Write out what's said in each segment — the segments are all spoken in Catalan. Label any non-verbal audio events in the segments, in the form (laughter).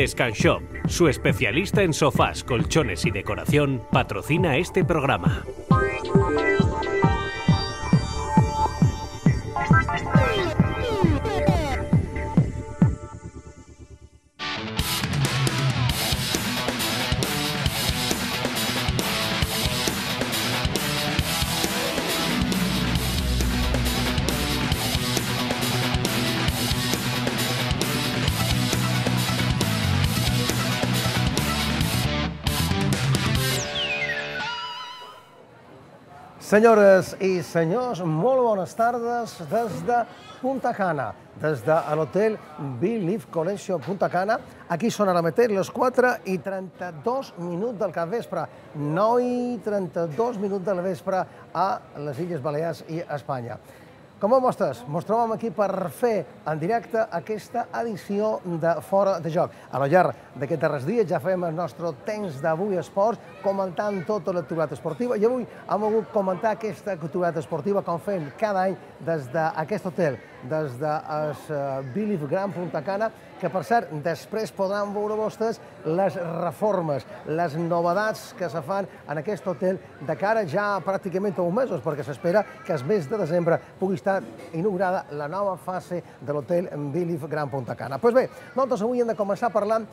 Descanshop, su especialista en sofás, colchones y decoración, patrocina este programa. Senyores i senyors, molt bones tardes des de Punta Cana, des de l'hotel Believe Collection Punta Cana. Aquí són ara mateix les 4 i 32 minuts del cap vespre, 9 i 32 minuts del vespre a les Illes Balears i Espanya. Com ho mostres? Ens trobem aquí per fer en directe aquesta edició de Fora de Joc. A lo llarg d'aquests darrers dies ja fem el nostre temps d'avui esports, comentant tota l'activitat esportiva, i avui hem volgut comentar aquesta activitat esportiva com fem cada any des d'aquest hotel, des del uh, Believe Gran Punta Cana, que per cert, després podran veure vostès les reformes, les novedats que se fan en aquest hotel de cara ja pràcticament a uns mesos, perquè s'espera que el mes de desembre pugui estar inaugurada la nova fase de l'hotel Believe Gran Punta Cana. Doncs pues bé, nosaltres avui hem de començar parlant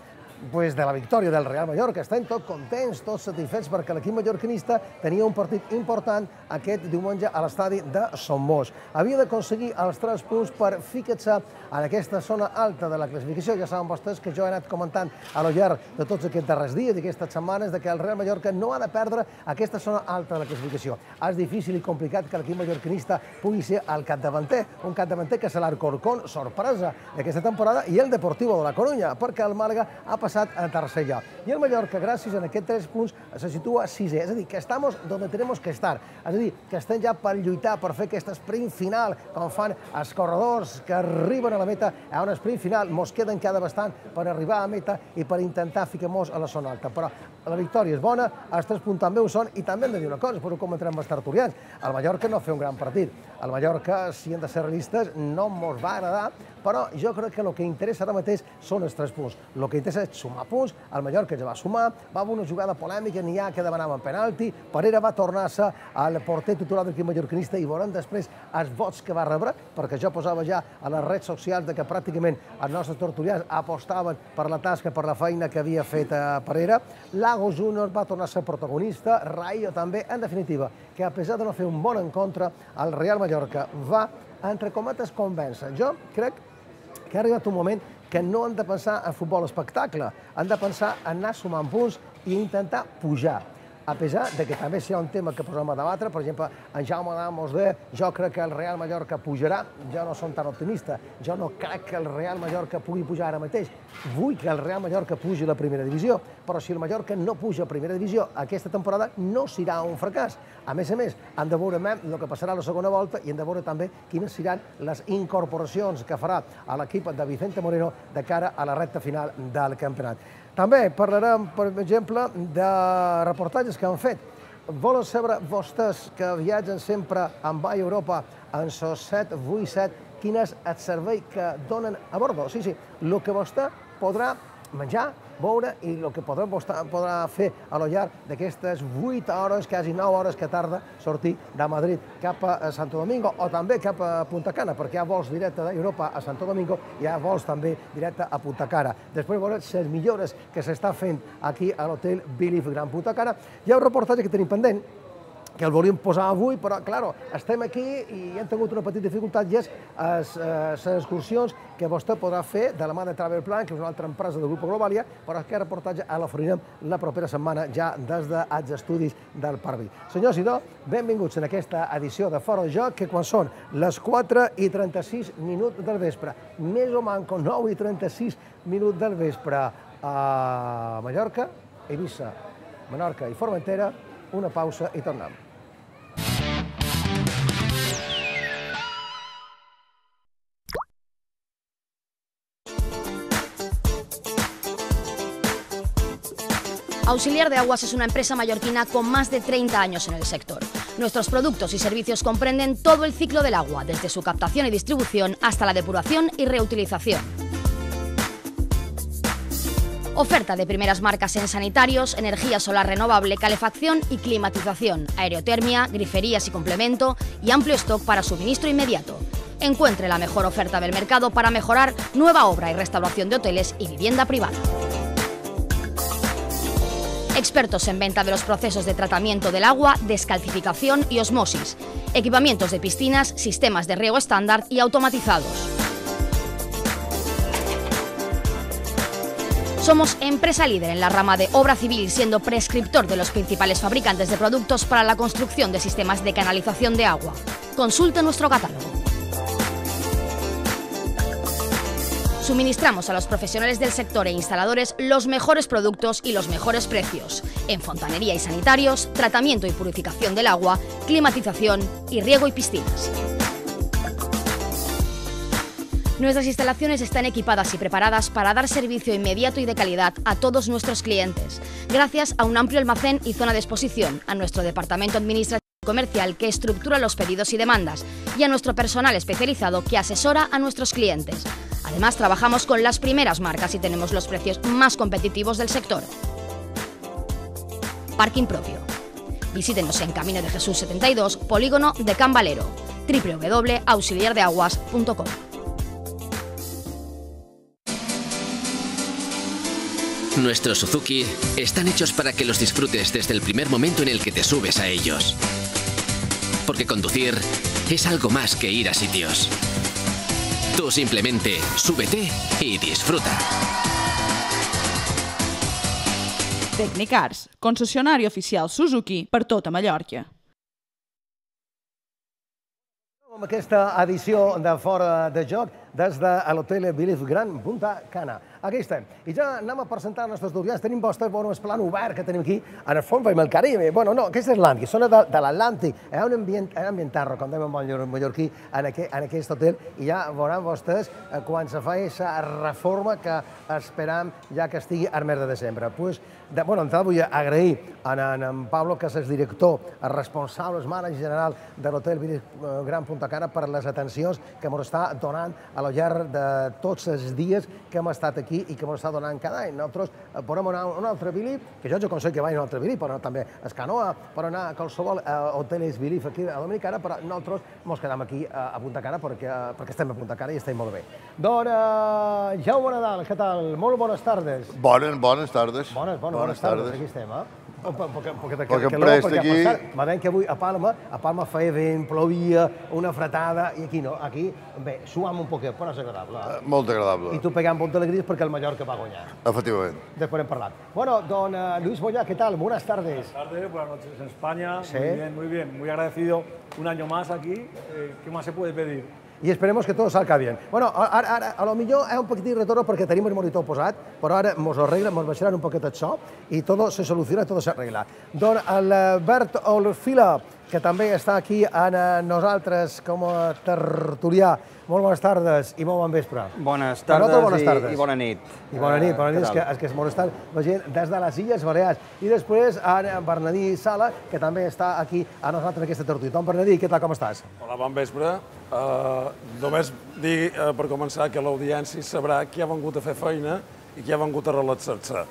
pues, de la victòria del Real Mallorca. Estem tots contents, tots satisfets, perquè l'equip mallorquinista tenia un partit important aquest diumenge a l'estadi de Somos. Havia d'aconseguir els tres punts per ficar-se en aquesta zona alta de la classificació. Ja saben vostès que jo he anat comentant a lo llarg de tots aquests darrers dies i aquestes setmanes de que el Real Mallorca no ha de perdre aquesta zona alta de la classificació. És difícil i complicat que l'equip mallorquinista pugui ser el capdavanter, un capdavanter que serà el Corcón, sorpresa d'aquesta temporada, i el Deportivo de la Coruña, perquè el Màlaga ha passat a tercer lloc. I el Mallorca, gràcies a aquests tres punts, se situa a sisè. És a dir, que estamos donde tenemos que estar. És a dir, que estem ja per lluitar, per fer aquest sprint final, com fan els corredors que arriben a la meta, a un sprint final, mos queda encara bastant per arribar a meta i per intentar ficar-nos a la zona alta. Però la victòria és bona, els tres punts també ho són, i també hem de dir una cosa, però comentarem amb els tertulians. El Mallorca no fa un gran partit. El Mallorca, si hem de ser realistes, no mos va agradar, però jo crec que el que interessa ara mateix són els tres punts. El que interessa és sumar punts, el Mallorca ja va sumar, va haver una jugada polèmica, n'hi ha que demanaven penalti, Parera va tornar-se al porter titular del equip mallorquinista i veurem després els vots que va rebre, perquè jo posava ja a les redes socials de que pràcticament els nostres tertulians apostaven per la tasca, per la feina que havia fet a Parera. Lago Júnior va tornar a ser protagonista, Rayo també, en definitiva, que a pesar de no fer un bon encontre, el Real Mallorca va, entre cometes, convèncer. Jo crec que ha arribat un moment que no han de pensar en futbol espectacle, han de pensar en anar sumant punts i intentar pujar. A pesar de que també ha un tema que posem a debatre, per exemple, en Jaume Damos de jo crec que el Real Mallorca pujarà, jo no som tan optimista, jo no crec que el Real Mallorca pugui pujar ara mateix. Vull que el Real Mallorca pugi a la primera divisió, però si el Mallorca no puja a primera divisió aquesta temporada no serà un fracàs. A més a més, han de veure el que passarà a la segona volta i han de veure també quines seran les incorporacions que farà a l'equip de Vicente Moreno de cara a la recta final del campionat. També parlarem, per exemple, de reportatges que han fet. Volen saber vostès que viatgen sempre amb Vall Europa en SOS 7, 8, 7, quin és el servei que donen a bordo. Sí, sí, el que vostè podrà menjar, veure i el que podrà, podrà fer a lo llarg d'aquestes 8 hores, quasi 9 hores que tarda sortir de Madrid cap a Santo Domingo o també cap a Punta Cana, perquè hi ha vols directe d'Europa a Santo Domingo i hi ha vols també directe a Punta Cana. Després veure les millores que s'està fent aquí a l'hotel Believe Gran Punta Cana. Hi ha un reportatge que tenim pendent, que el volíem posar avui, però, claro, estem aquí i hem tingut una petita dificultat i és les, eh, excursions que vostè podrà fer de la mà de Travel Plan, que és una altra empresa del grup Globalia, però aquest reportatge l'oferirem la propera setmana ja des dels estudis del Parvi. Senyors i do, benvinguts en aquesta edició de Fora de Joc, que quan són les 4 i 36 minuts del vespre, més o manco 9 i 36 minuts del vespre a Mallorca, Eivissa, Menorca i Formentera, una pausa i tornem. Auxiliar de Aguas es una empresa mallorquina con más de 30 años en el sector. Nuestros productos y servicios comprenden todo el ciclo del agua, desde su captación y distribución hasta la depuración y reutilización. Oferta de primeras marcas en sanitarios, energía solar renovable, calefacción y climatización, aerotermia, griferías y complemento y amplio stock para suministro inmediato. Encuentre la mejor oferta del mercado para mejorar nueva obra y restauración de hoteles y vivienda privada. Expertos en venta de los procesos de tratamiento del agua, descalcificación y osmosis. Equipamientos de piscinas, sistemas de riego estándar y automatizados. Somos empresa líder en la rama de obra civil, siendo prescriptor de los principales fabricantes de productos para la construcción de sistemas de canalización de agua. Consulte nuestro catálogo. Suministramos a los profesionales del sector e instaladores los mejores productos y los mejores precios en fontanería y sanitarios, tratamiento y purificación del agua, climatización y riego y piscinas. Nuestras instalaciones están equipadas y preparadas para dar servicio inmediato y de calidad a todos nuestros clientes, gracias a un amplio almacén y zona de exposición, a nuestro departamento administrativo comercial que estructura los pedidos y demandas y a nuestro personal especializado que asesora a nuestros clientes. Además, trabajamos con las primeras marcas y tenemos los precios más competitivos del sector. Parking propio. Visítenos en Camino de Jesús 72, Polígono de Can Valero, www.auxiliardeaguas.com. Nuestros Suzuki están hechos para que los disfrutes desde el primer momento en el que te subes a ellos. Porque conducir es algo más que ir a sitios. Tú simplemente súbete y disfruta. Tecnicars, concessionari oficial Suzuki per tota Mallorca. Amb aquesta edició de Fora de Joc des de l'hotel Belief Gran Punta Cana. Aquí estem. I ja anem a presentar els nostres estudiants. Tenim vostre bueno, el plan obert que tenim aquí. En el fons veiem el Caribe. Bueno, no, aquesta és l'Atlàntic, zona de, de l'Atlàntic. Hi ha un ambient, un ambientarro, com dèiem en mallorquí, en, aquest, en aquest hotel. I ja veuran vostès eh, quan se fa aquesta reforma que esperam ja que estigui al mes de desembre. Pues, de, bueno, entrada vull agrair a en, en Pablo, el director, el responsable, el mànager general de l'hotel Gran Punta Cana per les atencions que ens està donant a lo llarg de tots els dies que hem estat aquí i que ens està donant cada any. Nosaltres eh, podem anar a un altre Billy, que jo jo consell que vagi a un altre Billy, però també a Escanoa, per anar a qualsevol eh, hoteles Billy aquí a Dominicana, però nosaltres ens quedem aquí a, a Punta Cana perquè, perquè estem a Punta Cana i estem molt bé. Uh, Jaume Nadal, què tal? Molt bones tardes. Bones, bones tardes. Bones, bones, bones, bones tardes. tardes. Aquí estem, eh? Perquè, perquè, perquè, perquè, perquè aquí... M'aden que avui a Palma, a Palma feia vent, plovia, una fretada, i aquí no, aquí, bé, suam un poquet, però és agradable. Eh? Molt agradable. I tu pegant punta alegries perquè el Mallorca va guanyar. Efectivament. Després hem parlat. Bueno, don Luis Boya, ¿qué tal? Buenas tardes. Buenas tardes, buenas noches en España. ¿Sí? Muy bien, muy bien. Muy agradecido un año más aquí. Eh, ¿Qué más se puede pedir? I esperemos que tot salga bien. Bueno, ara, ara a lo millor és un de retorno perquè tenim el monitor posat, però ara mos arregla, mos baixaran un poquet so i tot se soluciona, tot s'arregla. Don Albert Olfila, que també està aquí amb nosaltres com a tertulià. Molt bones tardes i molt bon vespre. Bones tardes, bones tardes. I, i bona nit. I bona nit, bona nit, és que, és que es molestant la gent des de les Illes Balears. I després a Bernadí Sala, que també està aquí a nosaltres en aquesta tertúlia. Tom Bernadí, què tal, com estàs? Hola, bon vespre. Uh, només dir, uh, per començar, que l'audiència sabrà qui ha vengut a fer feina i qui ha vengut a relaxar-se.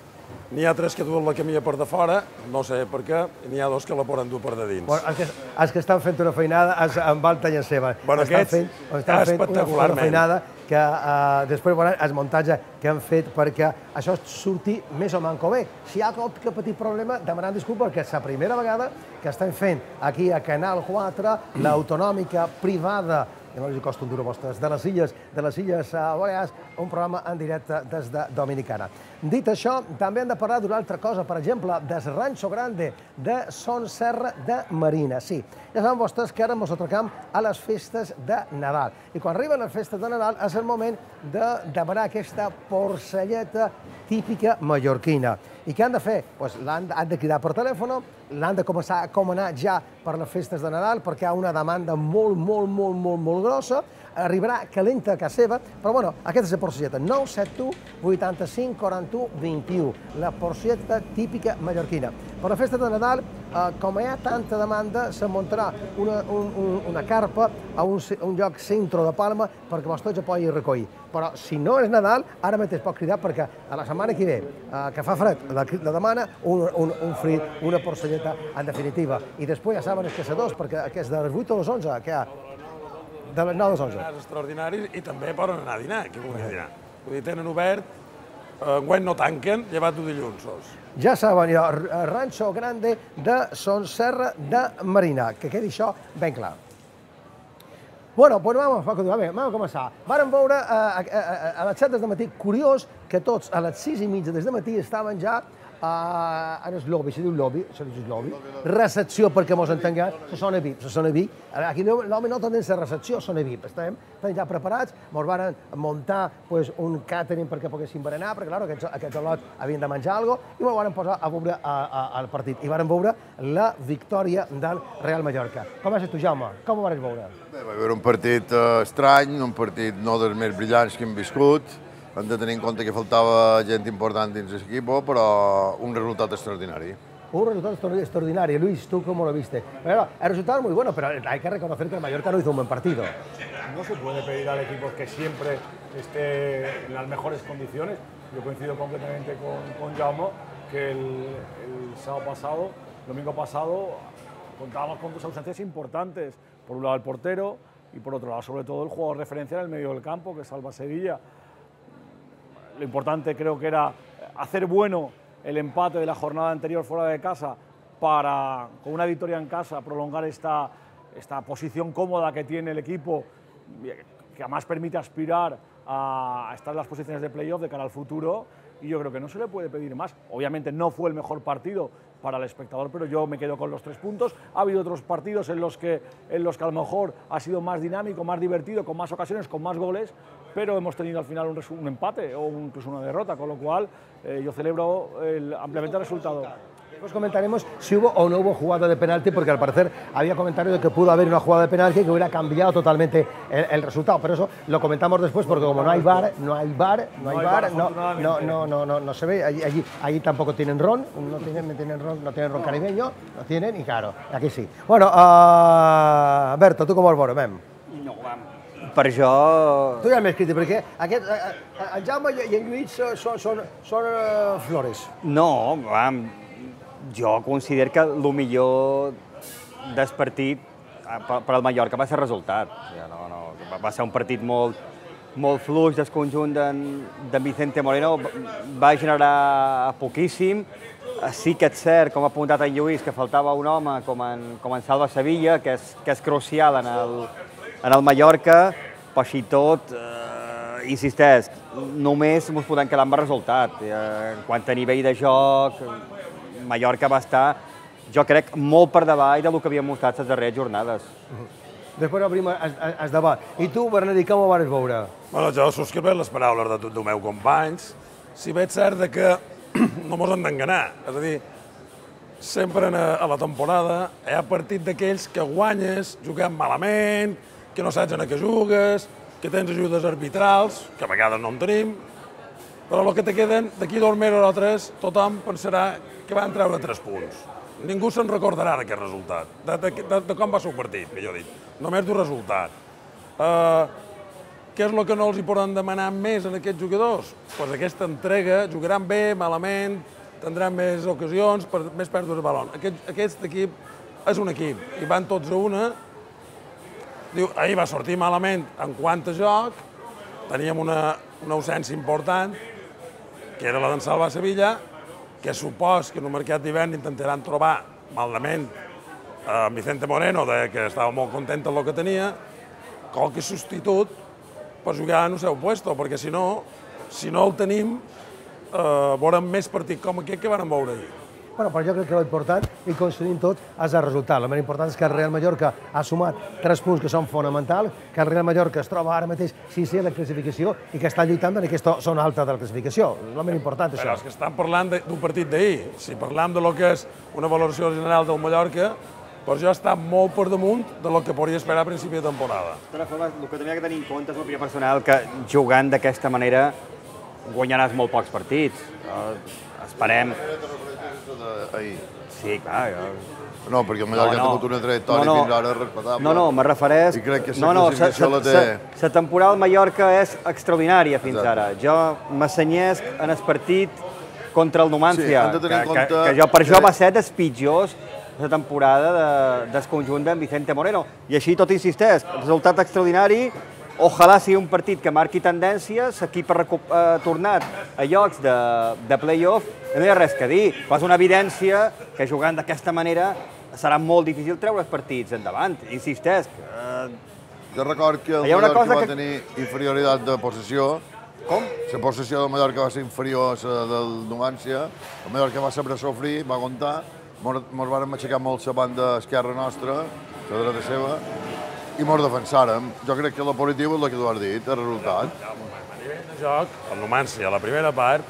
N'hi ha tres que duen la camilla per de fora, no sé per què, i n'hi ha dos que la poden dur per de dins. Bueno, els, que, els que estan fent una feinada es, en van tallant seva. Bueno, estan aquests, fent, estan fent una, una feinada que uh, després veurà el muntatge que han fet perquè això surti més o manco bé. Si hi ha cap petit problema, demanant disculpa perquè és la primera vegada que estem fent aquí a Canal 4 l'autonòmica privada no li costa un duro vostres, de les illes, de les illes uh, Balears, un programa en directe des de Dominicana. Dit això, també hem de parlar d'una altra cosa, per exemple, del Rancho Grande de Son Serra de Marina. Sí, ja saben vostès que ara ens atracam a les festes de Nadal. I quan arriben les festes de Nadal és el moment de demanar aquesta porcelleta típica mallorquina. I què han de fer? Pues l'han han de cridar per telèfon, l'han de començar a comanar ja per les festes de Nadal, perquè hi ha una demanda molt, molt, molt, molt, molt grossa, arribarà calenta a casa seva, però bueno, aquesta és la porcelleta, 971 85 41 21, la porcelleta típica mallorquina. Per la festa de Nadal, eh, com hi ha tanta demanda, se muntarà una, un, un, una carpa a un, un lloc centre de Palma perquè els tots poden recollir. Però si no és Nadal, ara mateix pot cridar perquè a la setmana que ve, eh, que fa fred, la, la demana un, un, un frit, una porcelleta, en definitiva. I després ja saben els caçadors, perquè és de les 8 a les 11 que hi ha de les 9 a les 11. És extraordinari i també poden anar a dinar, qui vulgui dinar. Vull dir, tenen obert, eh, enguany no tanquen, llevat de dilluns sols. Ja saben, jo, Rancho Grande de Son Serra de Marina, que quedi això ben clar. Bueno, pues vamos, a continuar. Bé, vamos a començar. Varen veure eh, a, a, a les 7 del matí, curiós que tots a les 6 i mitja des de matí estaven ja Uh, en el lobby, se diu lobby, se diu lobby, recepció, perquè mos entenguem, se sona VIP, se sona VIP. Aquí l'home no tenen la recepció, sona VIP. Estem, estem ja preparats, mos van muntar pues, un catering perquè poguéssim berenar, perquè, clar, aquests, aquests lot havien de menjar alguna cosa, i mos van posar a veure a, a, al partit. I van veure la victòria del Real Mallorca. Com vas tu, Jaume? Com ho vas veure? Bé, va haver un partit uh, estrany, un partit no dels més brillants que hem viscut, hem de tenir en compte que faltava gent important dins l'equip, però un resultat extraordinari. Un resultado extraordinario. Luis, ¿tú cómo lo viste? Bueno, el resultado es muy bueno, pero hay que reconocer que el Mallorca no hizo un buen partido. No se puede pedir al equipo que siempre esté en las mejores condiciones. Yo coincido completamente con, con Jaume que el, el sábado pasado, el domingo pasado, contábamos con dos ausencias importantes. Por un lado el portero y por otro lado, sobre todo, el jugador referencia en el medio del campo, que es Alba Sevilla. Lo importante creo que era hacer bueno el empate de la jornada anterior fuera de casa para, con una victoria en casa, prolongar esta, esta posición cómoda que tiene el equipo, que además permite aspirar a estar en las posiciones de playoff de cara al futuro. Y yo creo que no se le puede pedir más. Obviamente no fue el mejor partido para el espectador, pero yo me quedo con los tres puntos. Ha habido otros partidos en los que, en los que a lo mejor ha sido más dinámico, más divertido, con más ocasiones, con más goles, pero hemos tenido al final un, empate o incluso una derrota, con lo cual eh, yo celebro el, ampliamente el resultado. Después comentaremos si hubo o no hubo jugada de penalti, porque al parecer había comentarios de que pudo haber una jugada de penalti que hubiera cambiado totalmente el, el resultado. Pero eso lo comentamos después, porque como no hay bar, no hay bar, no hay bar, no, no, no, no, no, no se ve. Allí, allí, allí tampoco tienen ron, no tienen, no tienen ron, no tienen ron caribeño, no tienen, y claro, aquí sí. Bueno, uh, Berto, tu com el veure, mem? No, vam. Per jo... Tu ja m'has escrit, perquè aquest, en Jaume i en Lluís són, són, són uh, flores. No, vam, jo considero que el millor del partit per al Mallorca va ser resultat. No, no, va ser un partit molt, molt fluix del conjunt d'en de Vicente Moreno, va generar poquíssim. Sí que és cert, com ha apuntat en Lluís, que faltava un home com en, com en Salva Sevilla, que és, que és crucial en el, en el Mallorca, però així tot, eh, insisteix, només ens podem quedar amb el resultat. Eh, en quant a nivell de joc, Mallorca va estar, jo crec, molt per davall del que havien mostrat les darreres jornades. Uh -huh. Després obrim el debat. I tu, Bernadí, com ho vas veure? Bueno, jo subscriveixo les paraules de tots els meus companys, si veig cert de que (clears throat) no mos hem d'enganar. És a dir, sempre a la temporada hi ha partit d'aquells que guanyes jugant malament, que no saps en què jugues, que tens ajudes arbitrals, que a vegades no en tenim, però el que te queden, d'aquí dos mesos o tres, tothom pensarà que van treure tres punts. Ningú se'n recordarà d'aquest resultat, de, de, de, de com va ser el partit, he dit. Només d'un resultat. Uh, què és el que no els hi poden demanar més en aquests jugadors? Pues aquesta entrega, jugaran bé, malament, tindran més ocasions, per, més pèrdues de balon. Aquest, aquest equip és un equip, i van tots a una. Diu, ahir va sortir malament en quant a joc, teníem una, una ausència important, que era la d'en Salva Sevilla, que supos que en el mercat d'hivern intentaran trobar malament a Vicente Moreno, de, que estava molt content amb el que tenia, qualque substitut per jugar en el seu puesto, perquè si no, si no el tenim, eh, veurem més partit com aquest que van veure ahir. Bueno, però jo crec que l'important, i coincidim tots, és el resultat. El més important és que el Real Mallorca ha sumat tres punts que són fonamentals, que el Real Mallorca es troba ara mateix sisè de la classificació i que està lluitant en aquesta zona alta de la classificació. El més important és Però això. és que estan parlant d'un partit d'ahir. Si parlam de lo que és una valoració general del Mallorca, doncs jo està molt per damunt de lo que podria esperar a principi de temporada. De totes formes, el que tenia que tenir en compte és l'opinió personal que jugant d'aquesta manera guanyaràs molt pocs partits. Uh, esperem... d'ahir. Sí, clar, jo... No, perquè el Mallorca no, no. ha tingut una trajectòria no, no. fins ara respectable. No, no, me refereix... I crec que no, la no, classificació la té. La temporada al Mallorca és extraordinària fins Exacte. ara. Jo m'assenyesc en el partit contra el Numancia, Sí, de que, que, que jo, per que- això va ser dels pitjors la temporada de, del conjunt d'en Vicente Moreno. I així tot insisteix, resultat extraordinari, ojalà sigui un partit que marqui tendències, l'equip ha ha tornat a llocs de, de play-off, no hi ha res que dir, però és una evidència que jugant d'aquesta manera serà molt difícil treure els partits endavant. Insisteix, eh, Jo record que el Mallorca cosa va que- tenir inferioritat de possessió. Com? La possessió del Mallorca va ser inferior a la del Numancia. El Mallorca va saber sofrir, va aguantar. Mos vàrem aixecar molt la banda esquerra nostra, la dreta seva, i mos defensàrem. Jo crec que la positiva és el que tu has dit, el resultat. A nivell de joc, el la primera part,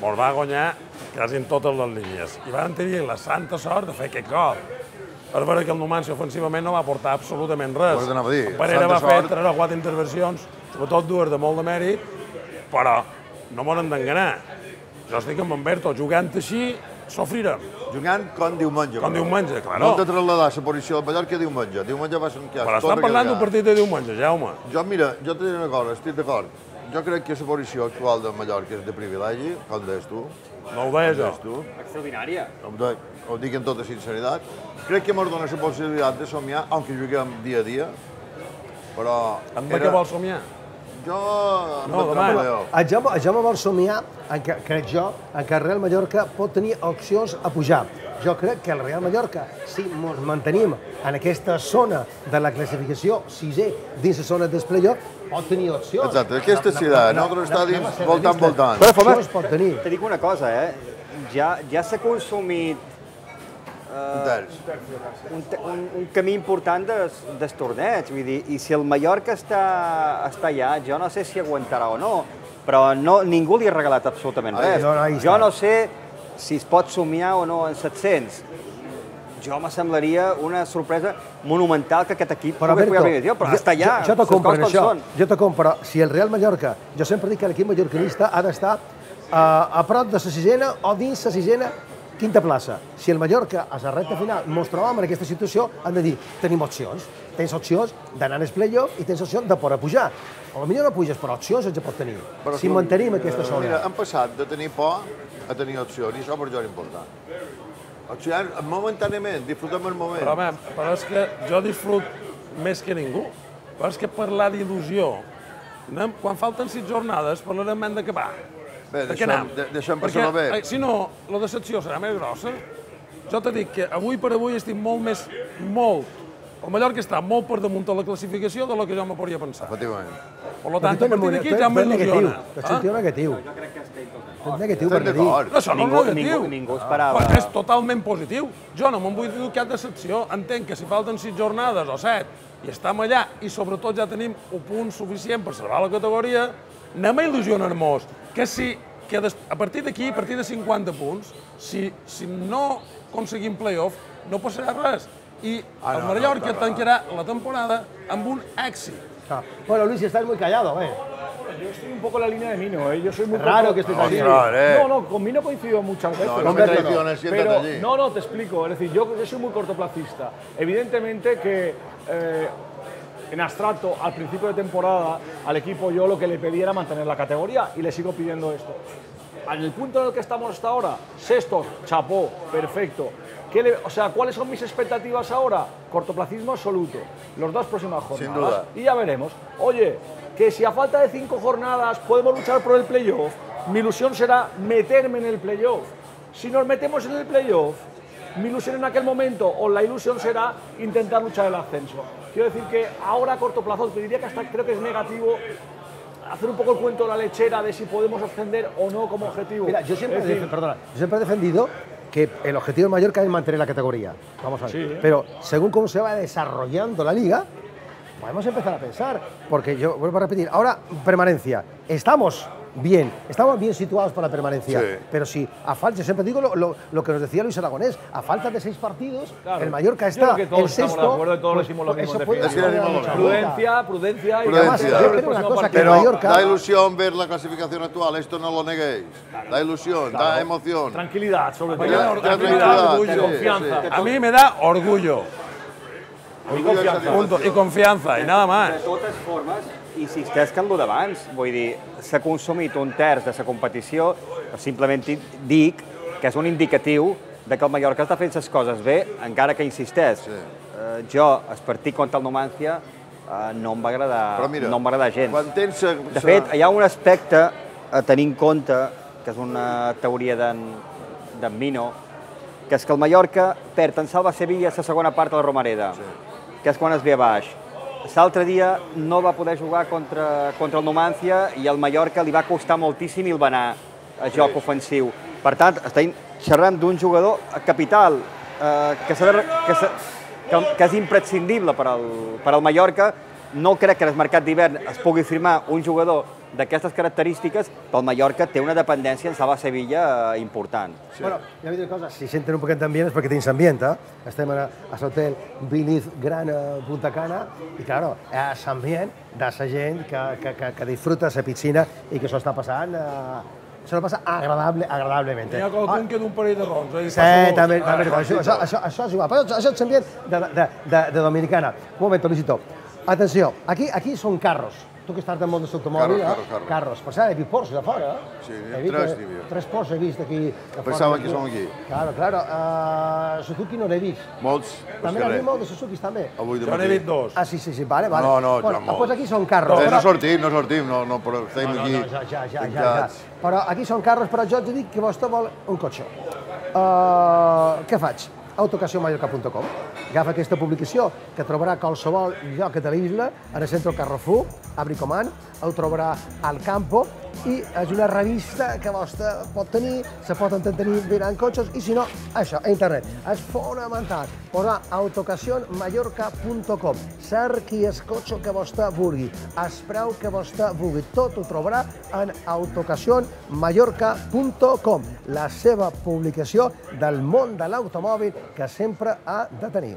mos va guanyar quasi en totes les línies. I van tenir la santa sort de fer aquest gol. Per veure que el Numancia ofensivament no va aportar absolutament res. Ho t'anava a dir, santa va fer sort. tres o quatre intervencions, sobretot dues de molt de mèrit, però no m'ho hem d'enganar. Jo estic amb en Berto, jugant així, sofrirem. Jugant com diumenge. Com diumenge, claro. No de traslladar la posició del Mallorca diumenge. Diumenge va ser un cas. Però estan parlant d'un partit de diumenge, Jaume. Jo, mira, jo t'he dit una cosa, estic d'acord. Jo crec que la posició actual del Mallorca és de privilegi, com deies tu. No ho jo. Deies tu. extraordinària. Ho, de, ho dic amb tota sinceritat. Crec que ens dona la possibilitat de somiar, aunque juguem dia a dia, però... Amb què vols somiar? Jo... amb No, el demà. Tremoleo. El Jaume, el Jaume vol somiar, en que, crec jo, en que el Real Mallorca pot tenir opcions a pujar. Jo crec que el Real Mallorca, si ens mantenim en aquesta zona de la classificació sisè dins la zona del playoff, pot tenir opcions. Exacte, aquesta és la idea. Nosaltres està dins, anem a ser voltant, voltant. Però, Foma, Opcions pot tenir. Te dic una cosa, eh? Ja, ja s'ha consumit Un terç. un, un, un camí important des, des torneig, vull dir, i si el Mallorca està, està allà, jo no sé si aguantarà o no, però no, ningú li ha regalat absolutament Ai, res. no, no, ahí jo no sé si es pot somiar o no en 700. Jo me semblaria una sorpresa monumental que aquest equip Però, pugui pujar a Berto, divisió, però està allà, Jo, jo te compro això. són. Jo te compro. Si el Real Mallorca, jo sempre dic que l'equip mallorquinista ha d'estar uh, a prop de la sisena o dins la sisena quinta plaça. Si el Mallorca a la recta final mos trobam en aquesta situació, han de dir, tenim opcions. Tens opcions d'anar al playoff i tens opcions de poder pujar. A lo millor no puges, però opcions ens pot tenir. Però si mantenim aquesta eh, zona. Mira, hem passat de tenir por a tenir opcions, i això per jo és important. Opcions, momentàniament, disfrutem el moment. Però, home, però és que jo disfrut més que ningú. Però és que parlar d'il·lusió, quan falten sis jornades, parlarem hem d'acabar. Bé, deixem, de, deixem Perquè, passar bé. si no, la decepció serà més grossa. Jo t'he dit que avui per avui estic molt més, molt, el Mallorca està molt per damunt de la classificació de lo que jo me podria pensar. Efectivament. Per lo tant, a partir d'aquí ja m'il·lusiona. T'has sentit negatiu. T'has negatiu per Estem dir. d'acord. No, això no Ningú- és negatiu. ningú- ningú esperava. Però és totalment positiu. Jo no me'n vull dir cap decepció. Entenc que si falten sis jornades o set i estem allà i sobretot ja tenim un punt suficient per salvar la categoria, anem a il·lusionar-nos que si que des, a partir d'aquí, a partir de 50 punts, si, si no aconseguim playoff, no passarà res. I Ah, el Mallorca no, no. la temporada amb un èxit. Ah. Bueno, Luis, estás muy callado, ¿eh? Yo estoy un poco en la línea de Mino, ¿eh? Yo soy muy Raro corto- que estés Sí. así. eh. No, no, con Mino coincido muchas veces. No, no me traiciones, siéntate Pero, allí. no, no, te explico. Es decir, yo, yo soy muy cortoplacista. Evidentemente que eh, en abstracto, al principio de temporada, al equipo yo lo que le pedí era mantener la categoría y le sigo pidiendo esto. En el punto en el que estamos hasta ahora, sexto, chapó, perfecto. ¿Qué le- o sea, ¿cuáles son mis expectativas ahora? Cortoplacismo absoluto. Los dos próximas jornadas. duda. Y ya veremos. Oye, que si a falta de cinco jornadas podemos luchar por el playoff, mi ilusión será meterme en el playoff. Si nos metemos en el playoff, mi ilusión en aquel momento o la ilusión será intentar luchar el ascenso. Quiero decir que ahora a corto plazo, te diría que hasta creo que es negativo hacer un poco el cuento de la lechera de si podemos ascender o no como objetivo. Mira, yo siempre, he decir, def- perdona, yo siempre he defendido que el objetivo de Mallorca es mantener la categoría. Vamos a ver. Sí. Pero según cómo se va desarrollando la liga, podemos empezar a pensar. Porque yo vuelvo a repetir, ahora permanencia. Estamos bien, estamos bien situados para la permanencia. Sí. Pero si a falta, yo siempre digo lo, lo- lo que nos decía Luis Aragonés, a falta de seis partidos, Claro. el Mallorca Yo está creo que todos sexto. de acuerdo y todos pues, decimos lo mismo. eso puede- vuelta. Prudencia, prudencia y Prudencia. además, Yo creo una cosa, que. Pero Mallorca- da ilusión ver la clasificación actual, esto no lo neguéis. Da ilusión, da emoción. Tranquilidad, sobre todo. Tranquilidad, sí, confianza. sí. A mí me da orgullo Y confianza. punto, y confianza, y nada De más. totes formes, insisteix que en lo d'abans, vull dir, s'ha consumit un terç de la competició, simplement di- dic que és un indicatiu de que el Mallorca està fent les coses bé, encara que insisteix. Sí. Eh, jo, el partit contra el Numancia, eh, no em va agradar, Però mira, no em va agradar gens. quan tens... sa- De fet, hi ha un aspecte a tenir en compte, que és una teoria d'en d'en Mino, que és que el Mallorca perd en Salva Sevilla a la segona part de la Romareda, sí. que és quan es ve a baix. L'altre dia no va poder jugar contra, contra el Numancia i al Mallorca li va costar moltíssim il anar a joc sí. ofensiu. Per tant, estem xerrant d'un jugador capital, eh, que, de, que, que, que és imprescindible per al, per al Mallorca. No crec que en el mercat d'hivern es pugui firmar un jugador d'aquestes característiques, però el Mallorca té una dependència en Salva Sevilla eh, important. Bueno, ja vull dir una cosa, si senten un poquet d'ambient és perquè tens ambient, eh? Estem a, a l'hotel Biliz Gran eh, Punta Cana i, claro, és ambient de la gent que, que, que, que disfruta la piscina i que s'ho està passant, eh, se lo passa agradable, agradablement. Hi ha qualcun que d'un parell de rons. Eh? Sí, també, també, això, això, això, això és igual, però això és ambient de, de, de, de Dominicana. Un moment, Luisito. Atenció, aquí, aquí són carros. Tu que estàs del món dels automòbils, Carros, carros, carros. Carros. Per cert, he vist Porsche de fora, eh? Sí, He vist, tres, eh, diria. Tres Porsche he vist aquí. de fora. Pensava que som aquí. Claro, claro. Uh, Suzuki no l'he vist. Molts, També n'hi res. molts de Suzuki, també. Avui de Jo n'he matí. vist dos. Ah, sí, sí, sí, vale, vale. No, no, bueno, Joan, molt. Doncs aquí són carros. Eh, però- no sortim, no sortim, no, no, però estem no, aquí. no, ja, ja, ja, ja, ja. Però aquí són carros, però jo et dic que vostè vol un cotxe. Uh, què faig? autocacionmallorca.com Agafa aquesta publicació que trobarà qualsevol lloc de l'isla, en el centre Carrefour, a Bricomant, ho trobarà al Campo, i és una revista que vostè pot tenir, se pot entretenir mirant cotxes, i si no, això, a internet. És fonamental. Posar autocacionmallorca.com Cerqui el cotxe que vostè vulgui, el preu que vostè vulgui. Tot ho trobarà en autocacionmallorca.com la seva publicació del món de l'automòbil que sempre ha de tenir.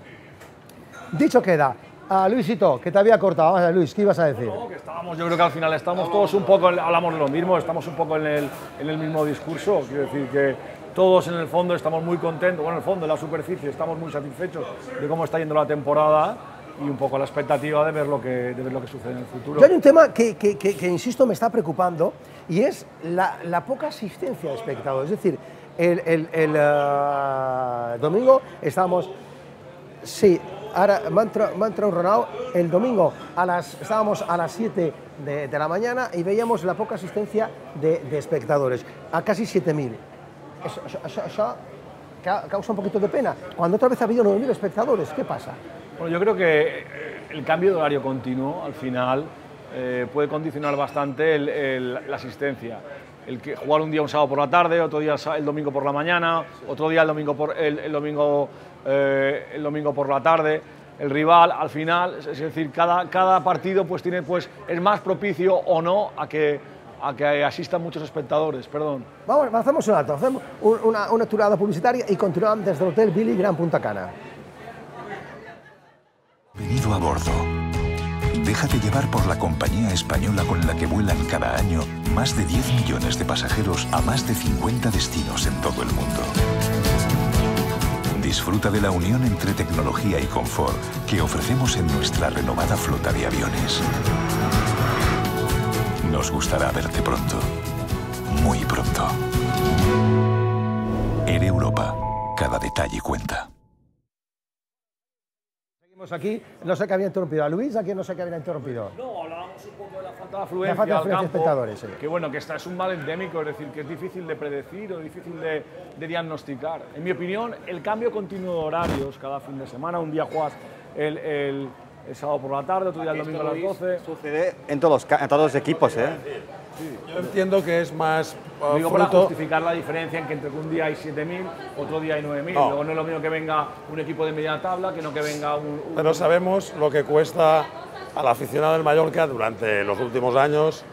Dicho queda, a Luisito, que te había cortado. Vamos a ver, Luis, ¿qué ibas a decir? No, que estábamos, yo creo que al final estamos todos un poco, hablamos de lo mismo, estamos un poco en el, en el mismo discurso. Quiero decir que todos en el fondo estamos muy contentos, bueno, en el fondo, en la superficie, estamos muy satisfechos de cómo está yendo la temporada y un poco la expectativa de ver lo que, de ver lo que sucede en el futuro. Yo hay un tema que, que- que- que, insisto, me está preocupando y es la, la poca asistencia de espectadores. Es decir, el, el- el, eh, domingo estábamos, sí, ahora entrado un Ronaldo, el domingo a las, estábamos a las 7 de, la mañana y veíamos la poca asistencia de, espectadores, a casi 7.000. Eso, eso- eso- eso ca- causa un poquito de pena. Cuando otra vez ha habido 9.000 espectadores, ¿qué pasa? Bueno, yo creo que eh, el cambio de horario continuo, al final, eh, puede condicionar bastante la asistencia. El que jugar un día un sábado por la tarde, otro día el domingo por la mañana, otro día el domingo por, el domingo, eh, el domingo por la tarde. El rival, al final, es decir, cada, cada partido pues, tiene, pues, es más propicio o no a que, a que asistan muchos espectadores. Perdón. Vamos, hacemos un alto, hacemos un- una, una aturada publicitaria y continuamos desde el Hotel Billy Gran Punta Cana. Venido a bordo. Déjate llevar por la compañía española con la que vuelan cada año más de 10 millones de pasajeros a más de 50 destinos en todo el mundo. Disfruta de la unión entre tecnología y confort que ofrecemos en nuestra renovada flota de aviones. Nos gustará verte pronto. Muy pronto. Air Europa. Cada detalle cuenta. Seguimos aquí, no sé qué había interrumpido. A Luis, a quién no sé qué había interrumpido. No, hablábamos un poco falta de afluencia, falta de al afluencia de campo, espectadores, sí. que bueno, que esta es un mal endémico, es decir, que es difícil de predecir o difícil de, de diagnosticar. En mi opinión, el cambio continuo de horarios cada fin de semana, un día juegas el, el- el sábado por la tarde, otro día el domingo a las 12. Sucede en todos en todos los equipos, ¿eh? Yo entiendo que es más uh, Digo para fruto... justificar la diferencia en que entre un día hay 7.000, otro día hay 9.000. No. Luego no es lo mismo que venga un equipo de media tabla que no que venga un... un- Pero sabemos lo que cuesta al aficionado del Mallorca durante los últimos años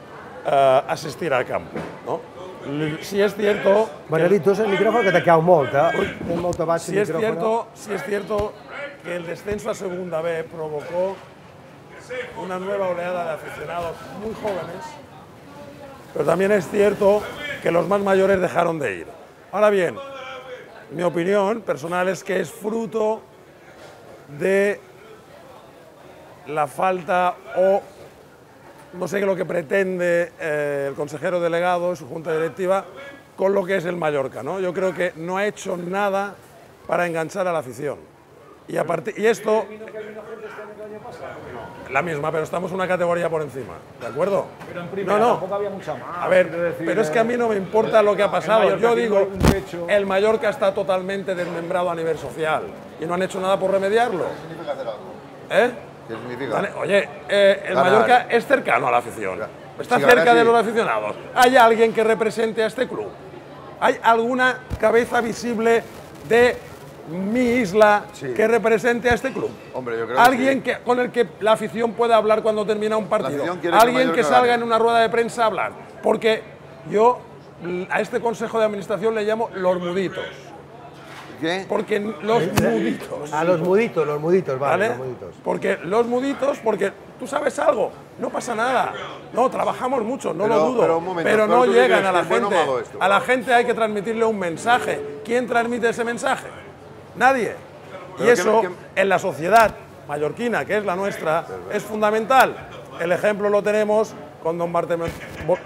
eh, asistir al campo. ¿no? Si es cierto... Manelito, es el micrófono que te molta. Ten molta baix Si el cierto, si es cierto que el descenso a Segunda B provocó una nueva oleada de aficionados muy jóvenes, pero también es cierto que los más mayores dejaron de ir. Ahora bien, mi opinión personal es que es fruto de la falta o no sé qué lo que pretende eh, el consejero delegado, su junta directiva, con lo que es el Mallorca. ¿no? Yo creo que no ha hecho nada para enganchar a la afición. Y, a y esto... La misma, pero estamos una categoría por encima, ¿de acuerdo? Pero en primera no, no. tampoco había mucha más. A ver, decir, pero es que a mí no me importa lo que ha pasado. Yo digo, el Mallorca está totalmente desmembrado a nivel social y no han hecho nada por remediarlo. ¿Eh? ¿Qué significa? Vale, Oye, eh, el Ganar. Mallorca es cercano a la afición. Está Si gana, cerca de sí. los aficionados. ¿Hay alguien que represente a este club? ¿Hay alguna cabeza visible de mi isla que represente a este club? Hombre, yo creo que Alguien sí. que, con el que la afición pueda hablar cuando termina un partido. que Alguien que salga gane. en una rueda de prensa a hablar. Porque yo a este consejo de administración le llamo los muditos. ¿Qué? Porque los muditos. A los muditos, los muditos, vale, ¿Vale? los muditos. Porque los muditos, porque tú sabes algo, no pasa nada. No, trabajamos mucho, no Pero- lo dudo. pero un momento, pero pero no llegan a la gente. A la gente hay que transmitirle un mensaje. ¿Quién transmite ese mensaje? Nadie. Y Pero eso, que- en la sociedad mallorquina, que es la nuestra, es fundamental. El ejemplo lo tenemos con don Bartolomé,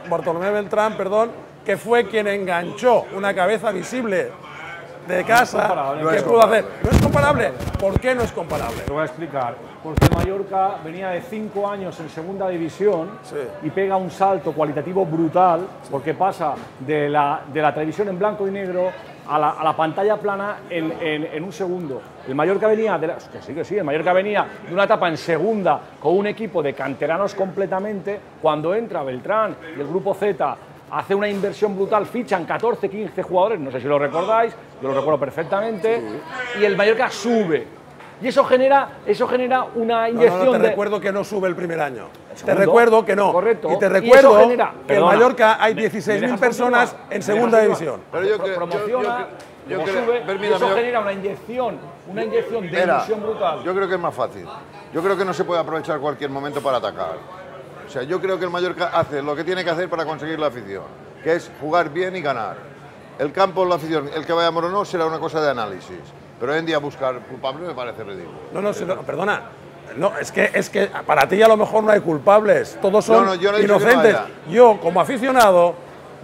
Bartolomé Beltrán, perdón, que fue quien enganchó una cabeza visible de casa. No que pudo hacer. comparable. ¿No es comparable? ¿Por qué no es comparable? Te voy a explicar. Porque Mallorca venía de cinco años en segunda división Sí. y pega un salto cualitativo brutal porque pasa de la, de la televisión en blanco y negro a la, a la pantalla plana en, en- en un segundo. El Mallorca venía de la- que sí, que sí, el Mallorca venía de una etapa en segunda con un equipo de canteranos completamente. Cuando entra Beltrán y el grupo Z hace una inversión brutal, fichan 14, 15 jugadores, no sé si lo recordáis, yo lo recuerdo perfectamente, y el Mallorca sube. Y eso genera, eso genera una inyección no, no, te de... recuerdo que no sube el primer año. Te recuerdo que no. Correcto. Y te Y recuerdo eso genera- que en Mallorca hay ¿me- 16.000 me dejas personas continuar? en ¿Me segunda división. Pero yo creo- promociona, yo- yo luego creo- sube, y permítame, eso yo- genera una inyección, una inyección de Mira, ilusión brutal. Yo creo que es más fácil. Yo creo que no se puede aprovechar cualquier momento para atacar. O sea, yo creo que el Mallorca hace lo que tiene que hacer para conseguir la afición, que es jugar bien y ganar. El campo, la afición, el que vaya o no será una cosa de análisis. Pero hoy en día buscar culpable me parece ridículo. No, no, perdona. No, es que, es que para ti a lo mejor no hay culpables. Todos son No, no, yo no inocentes. yo, como aficionado,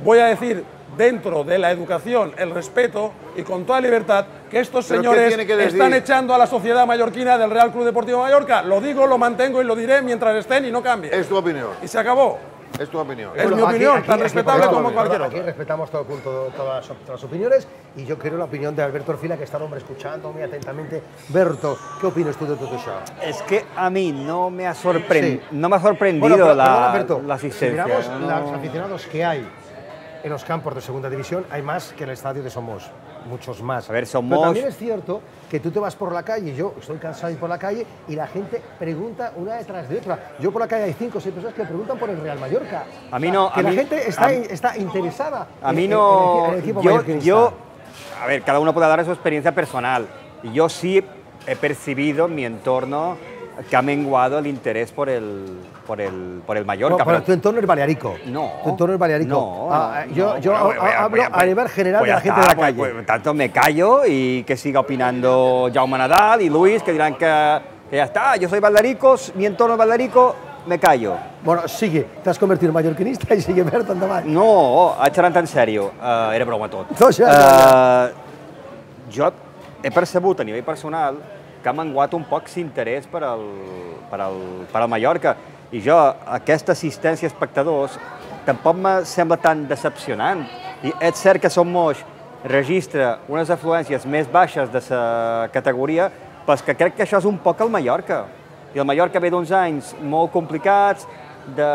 voy a decir dentro de la educación, el respeto y con toda libertad que estos ¿Pero qué señores que están echando a la sociedad mallorquina del Real Club Deportivo Mallorca. Lo digo, lo mantengo y lo diré mientras estén y no cambie. Es tu opinión. Y se acabó. Es tu opinión. Es mi opinión, tan respetable como cualquier Aquí respetamos todo punto, todas, todas las opiniones y yo quiero la opinión de Alberto Orfila, que está el hombre escuchando muy atentamente. Berto, ¿qué opinas tú de todo eso? Es que a mí no me ha, sorpren- Sí. no me ha sorprendido Bueno, pero, la, Alberto, la si asistencia. miramos no- los aficionados que hay en los campos de segunda división, hay más que en el estadio de Somos, muchos más. A ver, Pero Somos- también es cierto que tú te vas por la calle, yo estoy cansado de ir por la calle y la gente pregunta una detrás de otra. Yo por la calle hay cinco o seis personas que preguntan por el Real Mallorca. A mí no, Que a la mí- gente está, a- está interesada A mí no. en el, en el equipo yo, yo, a ver, cada uno puede dar su experiencia personal. Y yo sí he percibido en mi entorno que ha menguado el interés por el, por el, por el No, Mallorca. pero pero- tu entorno es balearico. No. Tu entorno es balearico. No, Ah, no, yo no, yo bueno, a- hablo a- a nivel general pues de la gente de la calle. pues, tanto me callo y que siga opinando Jaume Nadal y Luis, que dirán que, que ya está, yo soy baldarico, mi entorno es baldarico, me callo. Bueno, sigue. Te has convertido en mallorquinista y sigue Berto endavant. No, a xerrant en sèrio, uh, era broma tot. (laughs) No, ja, ja, Eh, jo he percebut a nivell personal que ha menguat un poc l'interès per, al, per, al, per al Mallorca. I jo, aquesta assistència a espectadors tampoc me sembla tan decepcionant. I és cert que Som Moix registra unes afluències més baixes de la categoria, però que crec que això és un poc el Mallorca. I el Mallorca ve d'uns anys molt complicats, de,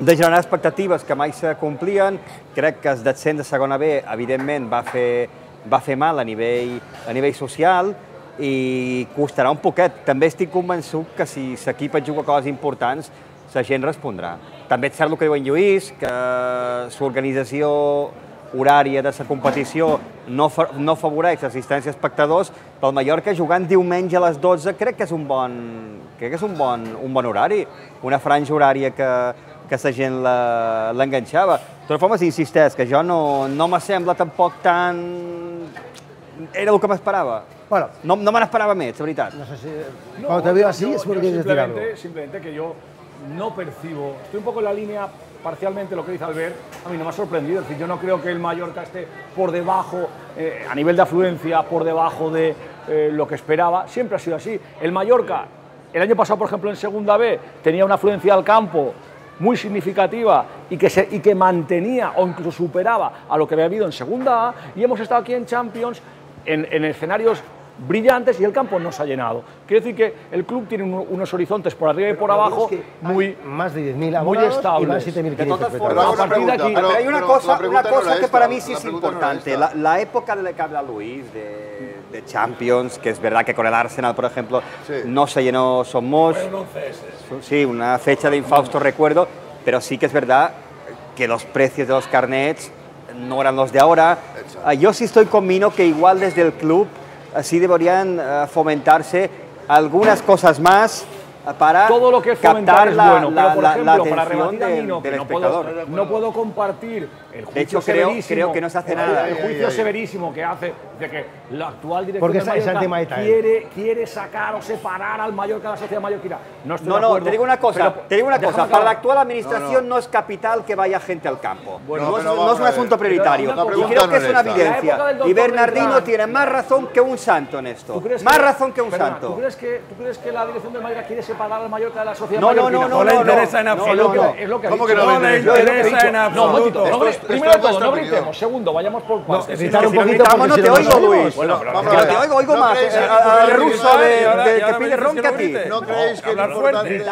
de generar expectatives que mai se complien. Crec que el descens de segona B, evidentment, va fer, va fer mal a nivell, a nivell social i costarà un poquet. També estic convençut que si l'equip et juga coses importants, la gent respondrà. També és cert el que diu en Lluís, que l'organització horària de la competició no, fa, no favoreix l'assistència a espectadors, pel Mallorca jugant diumenge a les 12 crec que és un bon, crec que és un bon, un bon horari, una franja horària que, que la gent l'enganxava. De totes formes, insisteix, que jo no, no m'assembla tampoc tan... Era el que m'esperava. Bueno, no, no me n'esperava més, la veritat. No sé si... Cuando te veo así yo- es porque yo quieres decir algo. simplemente, simplemente que yo no percibo, estoy un poco en la línea parcialmente lo que dice Albert, a mí no me ha sorprendido, es decir, yo no creo que el Mallorca esté por debajo, eh, a nivel de afluencia, por debajo de eh, lo que esperaba, siempre ha sido así. El Mallorca, el año pasado, por ejemplo, en Segunda B, tenía una afluencia al campo muy significativa y que, se, y que mantenía o incluso superaba a lo que había habido en Segunda A, y hemos estado aquí en Champions en, en escenarios brillantes y el campo no se ha llenado. Quiere decir que el club tiene un- unos horizontes por arriba y por abajo muy, Más de 10.000 muy y estables. van 7.500 De todas espectadores. formas, a partir de aquí- Pero hay una pero cosa, una pregunta no cosa era que esta, para mí sí es pregunta no importante. esta. La, la época de la que habla Luis, de, de Champions, que es verdad que con el Arsenal, por ejemplo, Sí. no se llenó Somos. Sí, una fecha de infausto recuerdo, pero sí que es verdad que los precios de los carnets no eran los de ahora. Ah, Yo sí estoy con Mino que igual desde el club así deberían ah, fomentarse algunas cosas más ah, para todo lo que es fomentar captar es la, bueno, la- pero por la- ejemplo, la para atención rebatir a del- Nino, que del no puedo, espectador. no puedo compartir el juicio hecho, creo- creo que no se hace el- nada. El juicio ay, ay. severísimo que hace de que la actual dirección Porque esa Mallorca ¿eh? quiere, quiere sacar o separar al Mallorca de la sociedad mallorquina. No estoy No, de no, te digo una cosa, pero- te digo una cosa, para la actual administración No, no, no. es capital que vaya gente al campo. Bueno, no, es, no es un asunto prioritario. Y creo que es una evidencia. del Y Bernardino tiene más razón que un santo en esto. ¿Tú crees Más razón que un santo. ¿tú crees, que, ¿Tú crees que la dirección del Mallorca quiere separar al Mallorca de la sociedad No, no, mallorquina? no, no, No le no, interesa en no, absoluto. ¿Cómo que no le interesa? en No, absoluto. Primero todo, no gritemos. Segundo, vayamos por partes. gritar un poquito. no te oigo, Luis. Te oigo, oigo más. Eh, al ruso que pide ron a ti. ¿No creéis que es importante?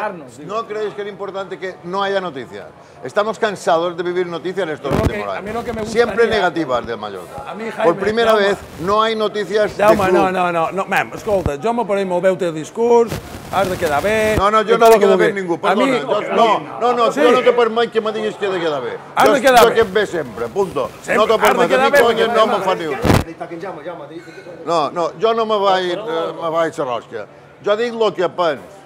¿No creéis que es importante que no haya noticias? Estamos cansados de vivir noticias en estos últimos años. Siempre negativas del Mallorca. Por primera vez no hay noticias de club. No, no, no, no, mem, escolta, jo m'aparell molt veu teu discurs, has de quedar bé... No, no, jo no he de quedar bé ningú, perdona. Mi... No, no, no, no, sí. no te permet que me diguis que he de quedar bé. Has de quedar bé. Jo que em ve sempre, punto. Sempre no t'ho has de permet, a quedar mi bé, conya perquè no me fa ni una. No, no, jo no me vaig, eh, me vaig a rosca. Jo dic el que pens.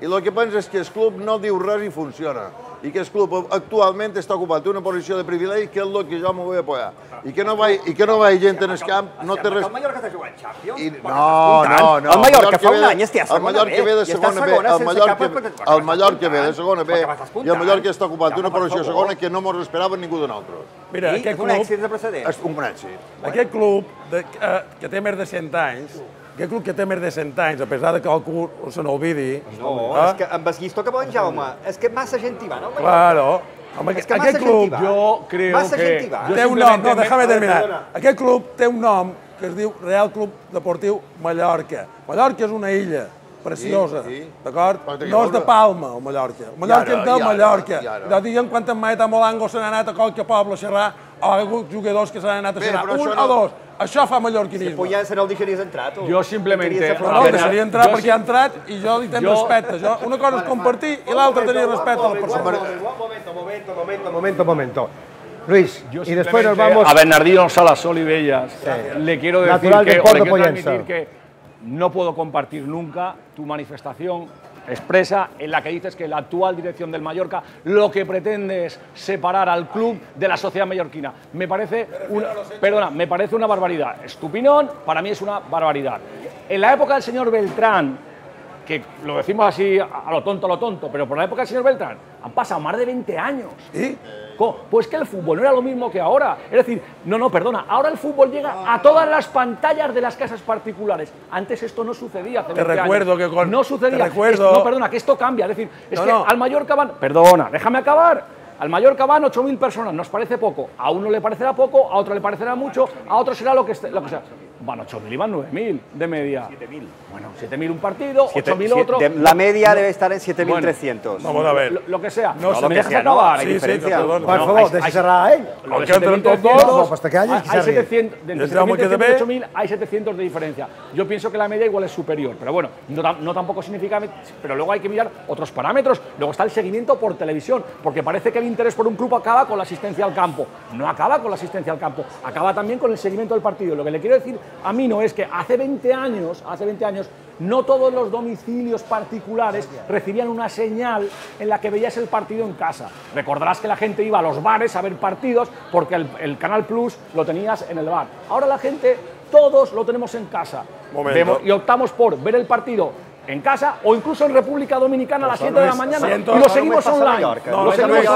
I el que pens és que el club no diu res i funciona. I que el club actualment està ocupant una posició de privilegi que és el que jo me vull apoyar. I que no vaig, i que no vaig gent en el camp, no té res... El Mallorca està jugant Champions? I, no, no, no. El Mallorca fa ve un de- any estia a El segona Mallorca ve de està segona B, el Mallorca, el Mallorca ve de segona B i el Mallorca està ocupant comptant. una posició segona que no mos esperava ningú de nosaltres. Mira, aquest és un club, èxit de precedent. És un gran èxit. aquest club de, eh, que té més de 100 anys, aquest club que té més de 100 anys, a pesar de que algú se n'olvidi... No, eh, és que amb el llistó que en Jaume, és que massa gent hi va, no? Claro. Home, És que aquest club va. Yo creo Massa que... gent hi va. té un nom, no, me- deixa'm a ver, terminar. Aquest club té un nom que es diu Real Club Deportiu Mallorca. Mallorca és una illa preciosa, Sí, sí. d'acord? No és de. Palma, el Mallorca. El Mallorca és de i ara, Mallorca. i ara. De dient quan en Maeta Molango se n'ha anat a qualque poble a xerrar, o ha hagut jugadors que se n'han anat a Bé, xerrar. però Un o no- dos. Això fa mallorquinisme. Pues ja en el deixaries entrar, tu. Jo simplement- Deixaries No, no, deixaria entrar jo perquè sí- ha entrat i jo li tenc Jo- respecte. Jo, una cosa és compartir i l'altra tenir respecte a la persona. Momento, momento, momento, momento, momento. Luis, Yo y después nos vamos... A Bernardino Salasol y Bellas le quiero decir Natural que, o le quiero transmitir que no puedo compartir nunca tu manifestación expresa en la que dices que la actual dirección del Mallorca lo que pretende es separar al club de la sociedad mallorquina. Me parece una, perdona, me parece una barbaridad. Es tu opinión, para mí es una barbaridad. En la época del señor Beltrán, que lo decimos así a lo tonto, a lo tonto, pero por la época del señor Beltrán han pasado más de 20 años. Pues que el fútbol no era lo mismo que ahora. Es decir, no, no, perdona, ahora el fútbol llega a todas las pantallas de las casas particulares. Antes esto no sucedía. Hace Te 20 recuerdo años. que con- No sucedía. te recuerdo- Esto- no, perdona, que esto cambia. Es decir, es No, que no. al Mallorca van... Perdona, déjame acabar. Al Mallorca van 8.000 personas, nos parece poco. A uno le parecerá poco, a otro le parecerá mucho, a otro será lo que, esté- lo que sea. Van 8.000 y van 9.000 de media. 7.000. Bueno, 7.000 un partido, Siete- 8.000 siete- otro. de- la media debe estar en 7.300. Vamos a ver. Lo, lo que sea. No, ¿me lo que dejas sea, no, acabar? hay Sí, sí, diferencia. perdón. Per No, favor, hay- cerrar a ell. Lo entren tots 7.300, dos, no, pues te calles, hay- que se hay ríe. 700, de entre Les damos que 7.300 y debe. 8.000 hay 700 de diferencia. Yo pienso que la media igual es superior, pero bueno, no, no tampoco significa, pero luego hay que mirar otros parámetros. Luego está el seguimiento por televisión, porque parece que el interés por un club acaba con la asistencia al campo. No acaba con la asistencia al campo, acaba también con el seguimiento del partido. Lo que le quiero decir a mí no es que hace 20 años, hace 20 años, no todos los domicilios particulares recibían una señal en la que veías el partido en casa. Recordarás que la gente iba a los bares a ver partidos porque el, el Canal Plus lo tenías en el bar. Ahora la gente, todos lo tenemos en casa. Vemos- y optamos por ver el partido en casa o incluso en República Dominicana a las 7 de la mañana siento- y lo seguimos online. No, lo Luis.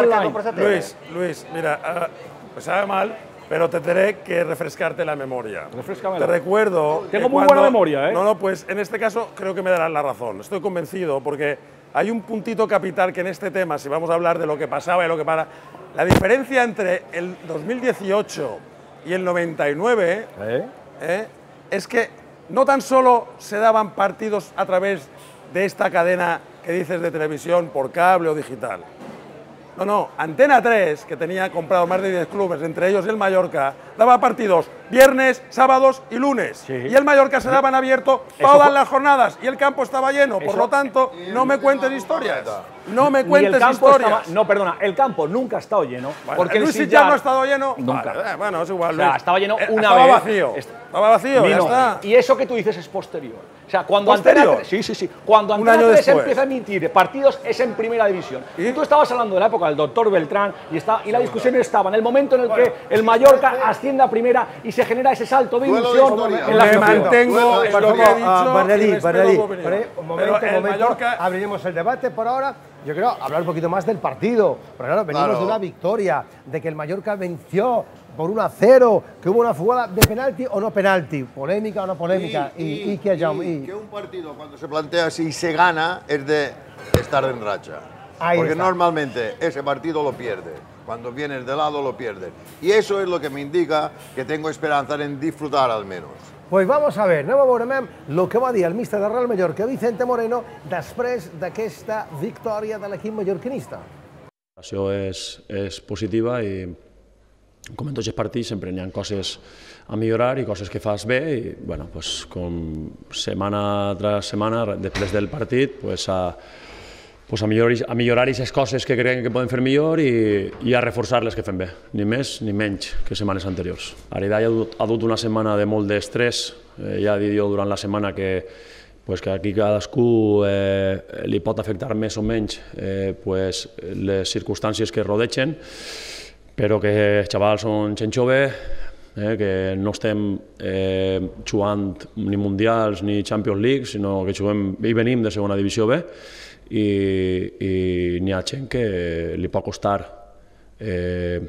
Luis, Luis, mira, ah, me sabe mal, pero te tendré que refrescarte la memoria. Refrescamela. Te recuerdo. Tengo muy cuando- buena memoria, ¿eh? No, no, pues en este caso creo que me darás la razón. Estoy convencido porque hay un puntito capital que en este tema, si vamos a hablar de lo que pasaba y lo que para. La diferencia entre el 2018 y el 99 ¿eh? es que no tan solo se daban partidos a través de esta cadena que dices de televisión por cable o digital. No, no, Antena 3, que tenía comprado más de 10 clubes, entre ellos el Mallorca, daba partidos viernes, sábados y lunes. Y el Mallorca se daban abierto todas las jornadas y el campo estaba lleno. Por Eso- lo tanto, no me cuentes historias. No me el cuentes historias. estaba- no, perdona, el campo nunca ha estado lleno. Bueno, porque el Luis ya no ha estado lleno. Nunca. Vale, eh, bueno, es igual. O sea, Luis. estaba lleno Eh, una estaba vez. vacío. Est- Estaba vacío, ya está. Y eso que tú dices es posterior. O sea, cuando ¿Posterior? Antena 3, sí, sí, sí. Cuando Antena año 3 después. empieza a emitir partidos es en primera división. ¿Y? Y tú estabas hablando de la época del doctor Beltrán y, está, y la discusión estaba en el momento en el que el Mallorca asciende a primera y se genera ese salto de ilusión en la Me mantengo en lo que he dicho. ah, y un momento, Pero un el momento, abriremos el debate por ahora. Yo creo hablar un poquito más del partido, porque claro, venimos Claro. de una victoria, de que el Mallorca venció por 1 a 0, que hubo una jugada de penalti o no penalti, polémica o no polémica, y, y, que, Jaume, y- que un partido cuando se plantea así y se gana es de estar en racha. Ahí Porque está. normalmente ese partido lo pierde. Cuando vienes de lado lo pierdes. Y eso es lo que me indica que tengo esperanza en disfrutar al menos. Pues vamos a ver, anem a veure mem, el que va dir el míster de Real Mallorca, Vicente Moreno, després d'aquesta victòria de l'equip mallorquinista. La situació és, és positiva i com en tots els partits sempre n'hi ha coses a millorar i coses que fas bé i bueno, pues, com setmana tras setmana després del partit pues, a, pues, a millorar, a millorar aquestes coses que creiem que poden fer millor i, i a reforçar les que fem bé, ni més ni menys que setmanes anteriors. Aridai ha dut, ha dut una setmana de molt d'estrès, eh, ja dit jo durant la setmana que, pues, que aquí cadascú eh, li pot afectar més o menys eh, pues, les circumstàncies que rodegen, però que els xavals són gent jove, eh, que no estem eh, jugant ni mundials ni Champions League, sinó que juguem i venim de segona divisió B i, i n'hi ha gent que li pot costar eh,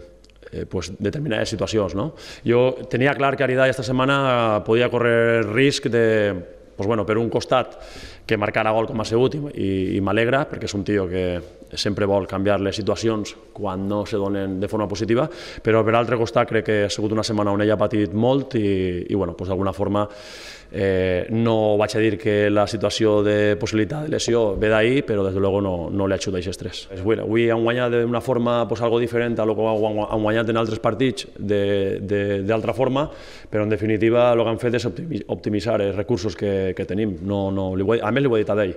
eh, pues, determinades situacions. No? Jo tenia clar que Aridai esta setmana podia córrer risc de, pues, bueno, per un costat, que marcara gol com ha sigut i, i, i m'alegra perquè és un tio que sempre vol canviar les situacions quan no se donen de forma positiva, però per altre costat crec que ha sigut una setmana on ell ha patit molt i, i bueno, pues, d'alguna forma eh, no vaig a dir que la situació de possibilitat de lesió ve d'ahir, però des de luego no, no li ajuda aquest estrès. Avui, avui han guanyat d'una forma pues, algo diferent a lo que han guanyat en altres partits d'altra forma, però en definitiva el que han fet és optimi- optimitzar els recursos que, que tenim. No, no, li ho a més li ho he dit a ell,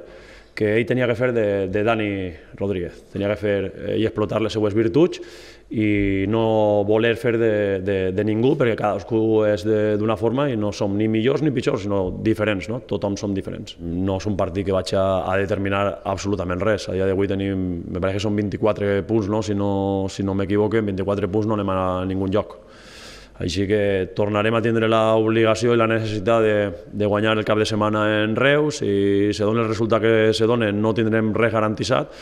que ell tenia que fer de, de Dani Rodríguez, tenia que fer eh, i explotar les seues virtuts i no voler fer de, de, de ningú, perquè cadascú és d'una forma i no som ni millors ni pitjors, sinó diferents, no? tothom som diferents. No és un partit que vaig a, a determinar absolutament res. A dia d'avui tenim, me pareix que són 24 punts, no? si no, si no m'equivoco, en 24 punts no anem a ningú lloc. Així que tornarem a tindre l'obligació i la necessitat de, de guanyar el cap de setmana en Reus i se dona el resultat que se dona no tindrem res garantitzat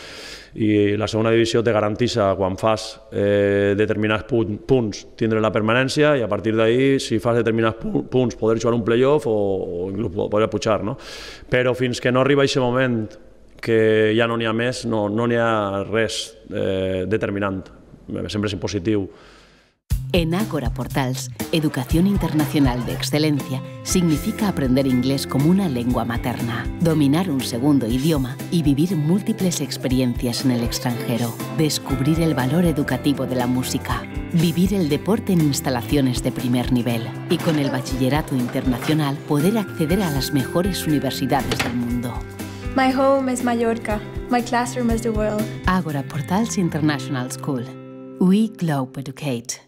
i la segona divisió te garantissa quan fas eh, determinats punt, punts tindre la permanència i a partir d'ahir si fas determinats pu punts poder jugar un playoff o, o inclús poder pujar no? però fins que no arriba aquest moment que ja no n'hi ha més no n'hi no ha res eh, determinant sempre és positiu En Ágora Portals, Educación Internacional de Excelencia significa aprender inglés como una lengua materna, dominar un segundo idioma y vivir múltiples experiencias en el extranjero, descubrir el valor educativo de la música, vivir el deporte en instalaciones de primer nivel y con el bachillerato internacional poder acceder a las mejores universidades del mundo. My home is Mallorca. My classroom is the world. Ágora Portals International School. We Globe Educate.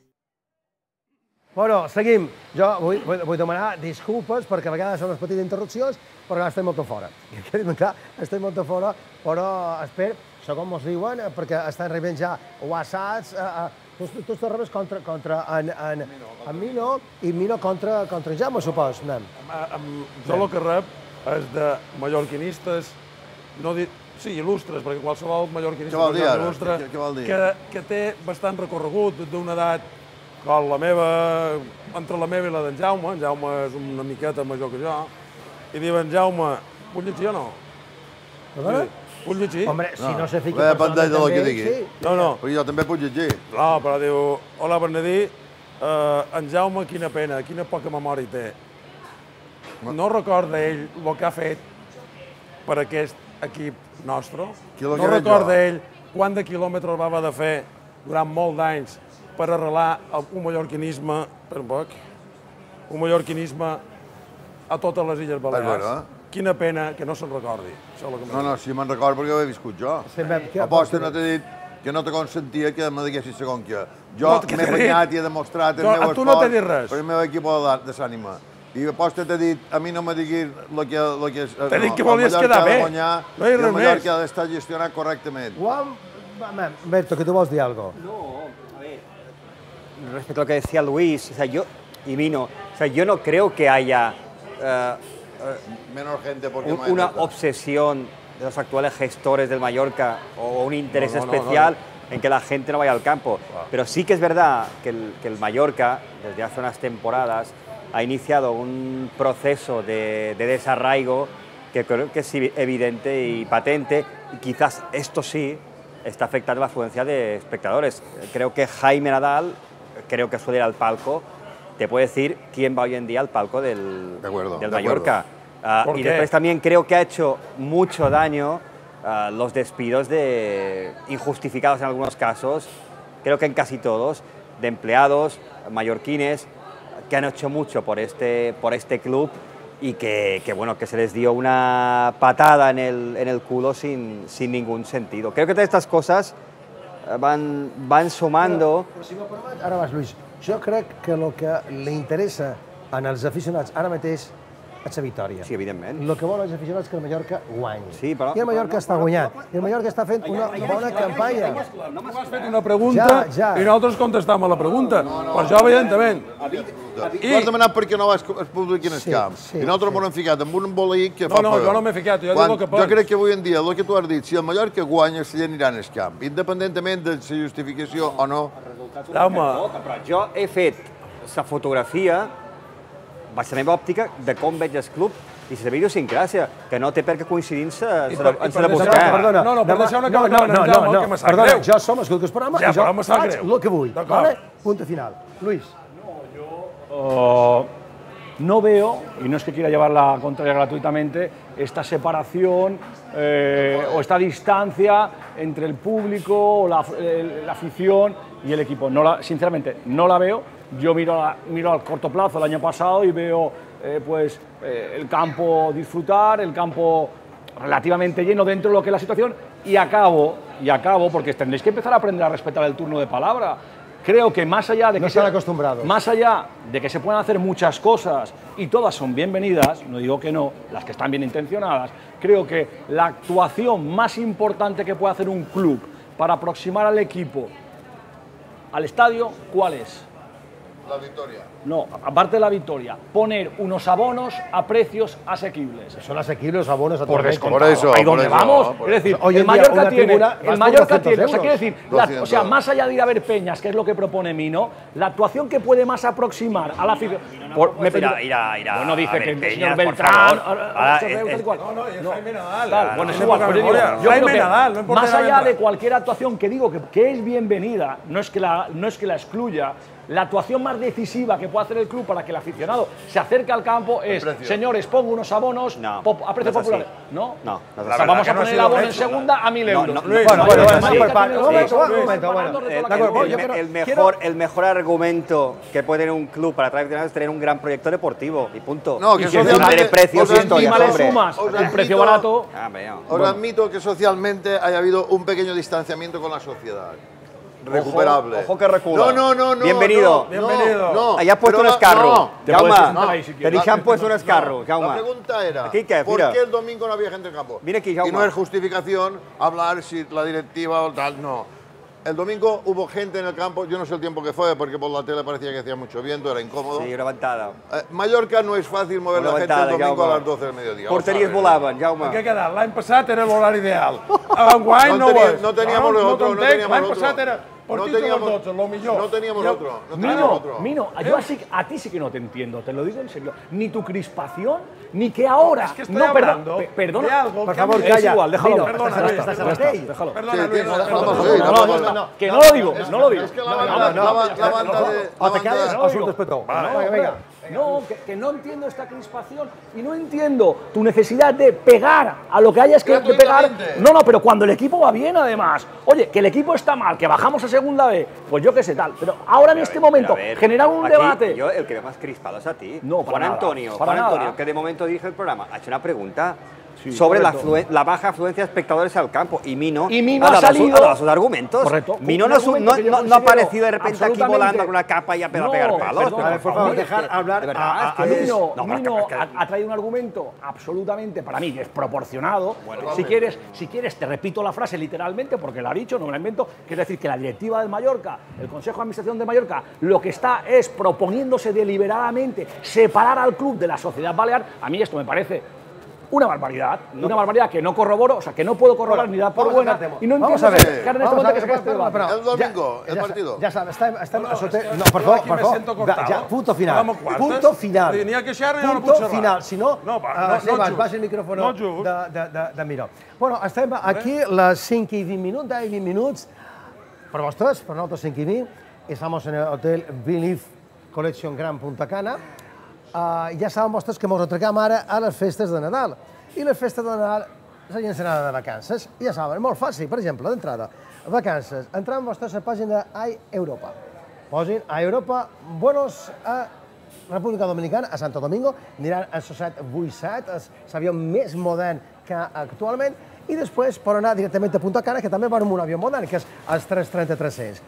Bueno, seguim. Jo vull, vull, vull demanar disculpes perquè a vegades són unes petites interrupcions, però ara estem molt fora. (laughs) Clar, estem molt fora, però espero, segons ens diuen, perquè estan rebent ja whatsapps, eh, eh, tu, tu estàs rebent contra, contra en, en, en Mino i Mino contra, contra Jaume, supos, nen. Jo el que rep és de mallorquinistes, no dit, sí, il·lustres, perquè qualsevol mallorquinista Què vol dir ara? il·lustre, Què- què vol dir? Que, que té bastant recorregut d'una edat com la meva, entre la meva i la d'en Jaume, en Jaume és una miqueta major que jo, i diuen, Jaume, puc llegir o no? Perdona? Puc llegir? Hombre, si no se fica Bé, dependeix de lo que també, digui. sí. No, no. Però jo també puc llegir. No, però diu, hola Bernadí, uh, en Jaume quina pena, quina poca memòria té. No recorda ell el que ha fet per aquest equip nostre? No recorda jo? ell quant de quilòmetres va haver de fer durant molts d'anys per arrelar el- un mallorquinisme, per un poc, un mallorquinisme a totes les Illes Balears. Quina pena que no se'n recordi. Això que No, no, sí, me'n recordo perquè ho he viscut jo. Aposta no t'he dit que no te consentia que me diguessis segon que. Jo No, m'he banyat i he demostrat el meu a tu no t'he esforç dit res. per el meu equip de, de s'ànima. I aposta t'he dit, a mi no me diguis el que, lo que és... T'he dit que volies quedar bé. Guanyar, No hi ha i res el Mallorca més. ha d'estar gestionat correctament. Juan, Berto, que tu vols dir algo. Respecto a lo que decía Luis, o sea, yo y Mino, o sea, yo no creo que haya eh, gente porque un- una obsesión de los actuales gestores del Mallorca o un interés No, no, no, especial en que la gente no vaya al campo. Pero sí que es verdad que el, que el Mallorca, desde hace unas temporadas, ha iniciado un proceso de, de desarraigo que creo que es evidente y patente. Y quizás esto sí está afectando la afluencia de espectadores. Creo que Jaime Nadal, creo que suele ir al palco, te puede decir quién va hoy en día al palco del, del de Mallorca. acuerdo. ¿Por y qué? después también creo que ha hecho mucho daño ah, los despidos de injustificados en algunos casos, creo que en casi todos, de empleados mallorquines que han hecho mucho por este, por este club y que, que, bueno, que se les dio una patada en el, en el culo sin, sin ningún sentido. Creo que todas estas cosas van, van sumando... Però si m'ho permet, ara vas, Lluís. Jo crec que el que li interessa en els aficionats ara mateix és la victòria. Sí, evidentment. El que volen els aficionats és que el Mallorca guanyi. Sí, però- I el Mallorca està guanyant. I el Mallorca està fent una bona campanya. Tu m'has fet una pregunta Ja, ja. i nosaltres contestam a la pregunta. Per això, evidentment. Tu has demanat per què no vas es publiqui en el Sí, camp. sí, I nosaltres m'ho hem ficat amb un embolic que No, fa no, pagar. jo no m'he ficat, jo dic Quan, el que Jo penso. crec que avui en dia, el que tu has dit, si el Mallorca guanya, se anirà en el camp, independentment de la justificació o no. Jaume, Però jo he fet la fotografia, baix la meva òptica, de com veig el club i la idiosincràsia, que no té per què coincidir en sa- I sa- per- en i sa per de buscar. Perdona, No, no, per deixar una no, cosa no, no, Jaume, no, que me sap perdona, greu. jo som escolta el programa Ja, i jo faig el que vull. Vale? Punto final. Luis. Uh, no veo, y no es que quiera llevar la contraria gratuitamente, esta separación eh, o esta distancia entre el público, o la, el- la afición y el equipo. No la, sinceramente, no la veo. Yo miro, a- miro al corto plazo el año pasado y veo eh, pues, eh, el campo disfrutar, el campo relativamente lleno dentro de lo que es la situación y acabo, y acabo, porque tendréis que empezar a aprender a respetar el turno de palabra. Creo que más allá de No que están se- acostumbrados. más allá de que se puedan hacer muchas cosas y todas son bienvenidas, no digo que no, las que están bien intencionadas, creo que la actuación más importante que puede hacer un club para aproximar al equipo al estadio, ¿cuál es? La victòria. No, aparte de la victoria, poner unos abonos a precios asequibles. Son asequibles los abonos a Por descontado. Por eso, eso, vamos. por es decir, el Mallorca tiene, el Mallorca 200 tiene, o sea, quiero decir, la- o 200. sea, más allá de ir a ver peñas, que es lo que propone Mino, la actuación que puede más aproximar a la afición. Me Irá, irá, irá. Bueno, dice que el señor Beltrán. No, no, y es Jaime Nadal. Bueno, no es igual, Jaime Nadal, no importa más allá de cualquier actuación que digo que, que es bienvenida, no es que, la, no es que la excluya, la actuación más decisiva que puede hacer el club para que el aficionado se acerque al campo es, señores, pongo unos abonos no, a precio no popular. ¿No? No, no o sea, Vamos a poner el abono en segunda a mil euros. El mejor argumento que puede tener un club para atraer es tener un gran proyecto deportivo y punto. No, que socialmente... Precios encima le sumas un precio barato. Os admito que socialmente haya habido un pequeño distanciamiento con la sociedad. Recuperable. Ojo que recula. No, no, no, no. Bienvenido. no, No, no. Allá has puesto un escarro. No, Te han puesto un escarro, No, Jaume. La pregunta era, Aquí, ¿qué? ¿por qué el domingo no había gente en campo? Mira aquí, Y Jaume. no es justificación hablar si la directiva o tal, no. El domingo hubo gente en el campo, yo no sé el tiempo que fue, porque por la tele parecía que hacía mucho viento, era incómodo. Sí, una ventada. Eh, Mallorca no es fácil mover Una la gente el domingo Jaume. a las 12 del mediodía. Porteries volaven, Jaume. Què ha quedat? L'any passat era l'horari ideal. (laughs) Enguany No no, ho és. no teníamos no, no t'entenc. teníamos L'any passat era no, teníamos, otro, lo milló. no teníamos yo, otro. Mino, ¿Eh? yo así, a ti sí que no te entiendo, te lo digo en serio. Ni tu crispación, ni que ahora. Es que estoy no, hablando perdón, perdona, algo por favor, que calla. Igual, déjalo. Perdona, Luis, déjalo. Perdona, Luis. No, no, Que no lo digo, no lo digo. Es que la banda de... Atacar, asunto respetado. Venga, venga. No, que, que no entiendo esta crispación y no entiendo tu necesidad de pegar a lo que hayas que, que pegar. No, no, pero cuando el equipo va bien, además. Oye, que el equipo está mal, que bajamos a segunda B, pues yo qué sé tal. Pero ahora en este momento, ver, generar un aquí debate. Yo, el que veo más crispado es a ti. No, para Juan nada, Antonio, para Juan nada. Antonio, que de momento dirige el programa, ha hecho una pregunta Sí, sobre la, la baja afluencia de espectadores al campo. Y Mino, Y Mino ha, ha dado salido- sus argumentos. Correcto. Mino no, argumento no, no- no ha aparecido de repente aquí volando con una capa y a pegar, pegar palos. perdona, pero- por favor, dejar hablar de verdad, a- es a- que- Mino, no, pero Mino es que- ha, traído un argumento absolutamente, para mí, desproporcionado. si, quieres, si quieres, te repito la frase literalmente, porque la ha dicho, no me la invento, que es decir, que la directiva de Mallorca, el Consejo de Administración de Mallorca, lo que está es proponiéndose deliberadamente separar al club de la sociedad balear. A mí esto me parece una barbaridad, no. una barbaridad que no corroboro, o sea, que no puedo corroborar bueno, ni dar por buena. Y no vamos a ver, en vamos este a ver, que este, este El domingo, ya, el partido. Ya, sabes, está, está no, sorteo. No, por favor, por favor. Da, ya, punto final. Punto final. Tenia que ser punto final, si no, no, va, ah, no, Sebas, vas el micròfon de, de, de, de Miró. Bueno, estem aquí les 5 i 20 minuts, 10 i 20 minuts, per vostres, per nosaltres 5 i 20. Estamos en el Hotel Belief Collection Gran Punta Cana. Uh, ja saben vostès que ens atracam ara a les festes de Nadal. I les festes de Nadal la gent de vacances. I ja saben, molt fàcil. Per exemple, d'entrada, vacances. Entrem vostès a la pàgina iEuropa. Posin a Europa, buenos a República Dominicana, a Santo Domingo, aniran a Societat 87, és l'avió més modern que actualment, i després poden anar directament a Punta Cana, que també van amb un avió modern, que és el 330-300.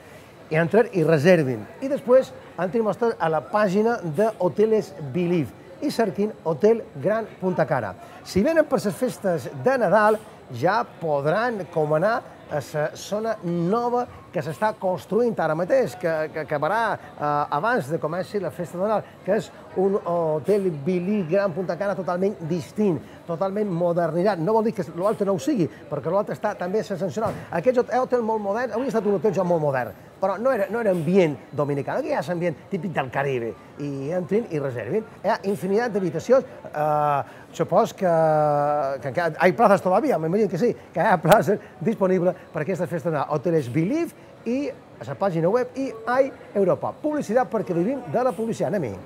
I entren i reservin. I després entrin a la pàgina de Hoteles Believe i cerquin Hotel Gran Punta Cana. Si venen per les festes de Nadal, ja podran com anar a la zona nova que s'està construint ara mateix, que, que acabarà eh, abans de comenci la festa de Nadal, que és un hotel Billy Gran Punta Cana totalment distint, totalment modernitzat. No vol dir que l'altre no ho sigui, perquè l'altre està també sensacional. Aquest hot- hotel molt modern, avui ha estat un hotel ja molt modern, però no era, no era ambient dominicà, aquí hi ha l'ambient típic del Caribe. I entrin i reservin. Hi ha infinitat d'habitacions. Eh, supos que, que, que hay plazas todavía, m'imagino que sí, que hi ha places disponibles per aquesta festa de Hoteles Believe i a la pàgina web i i Europa. Publicitat perquè vivim de la publicitat, anem-hi.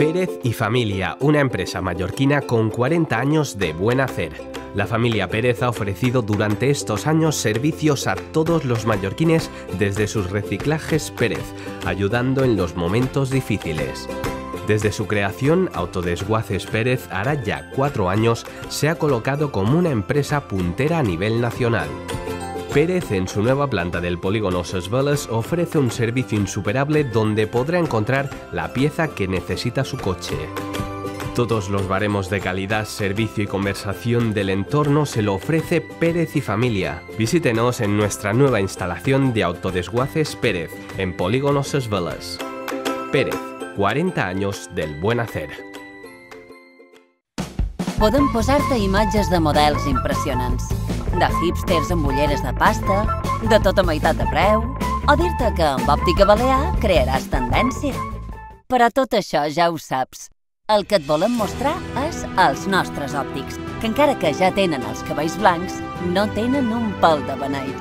Pérez y Familia, una empresa mallorquina con 40 años de buen hacer. La familia Pérez ha ofrecido durante estos años servicios a todos los mallorquines desde sus reciclajes Pérez, ayudando en los momentos difíciles. Desde su creación, Autodesguaces Pérez hará ya cuatro años se ha colocado como una empresa puntera a nivel nacional. Pérez en su nueva planta del polígono Ses Veles ofrece un servicio insuperable donde podrá encontrar la pieza que necesita su coche. Todos los baremos de calidad, servicio y conversación del entorno se lo ofrece Pérez y Familia. Visítenos en nuestra nueva instalación de Autodesguaces Pérez, en Polígono Ses Veles. Pérez, 40 años del buen hacer. Poden posar-te imatges de models impressionants. De hipsters amb ulleres de pasta, de tota meitat de preu, o dir-te que amb òptica balear crearàs tendència. Però tot això ja ho saps. El que et volem mostrar és els nostres òptics, que encara que ja tenen els cabells blancs, no tenen un pèl de beneit.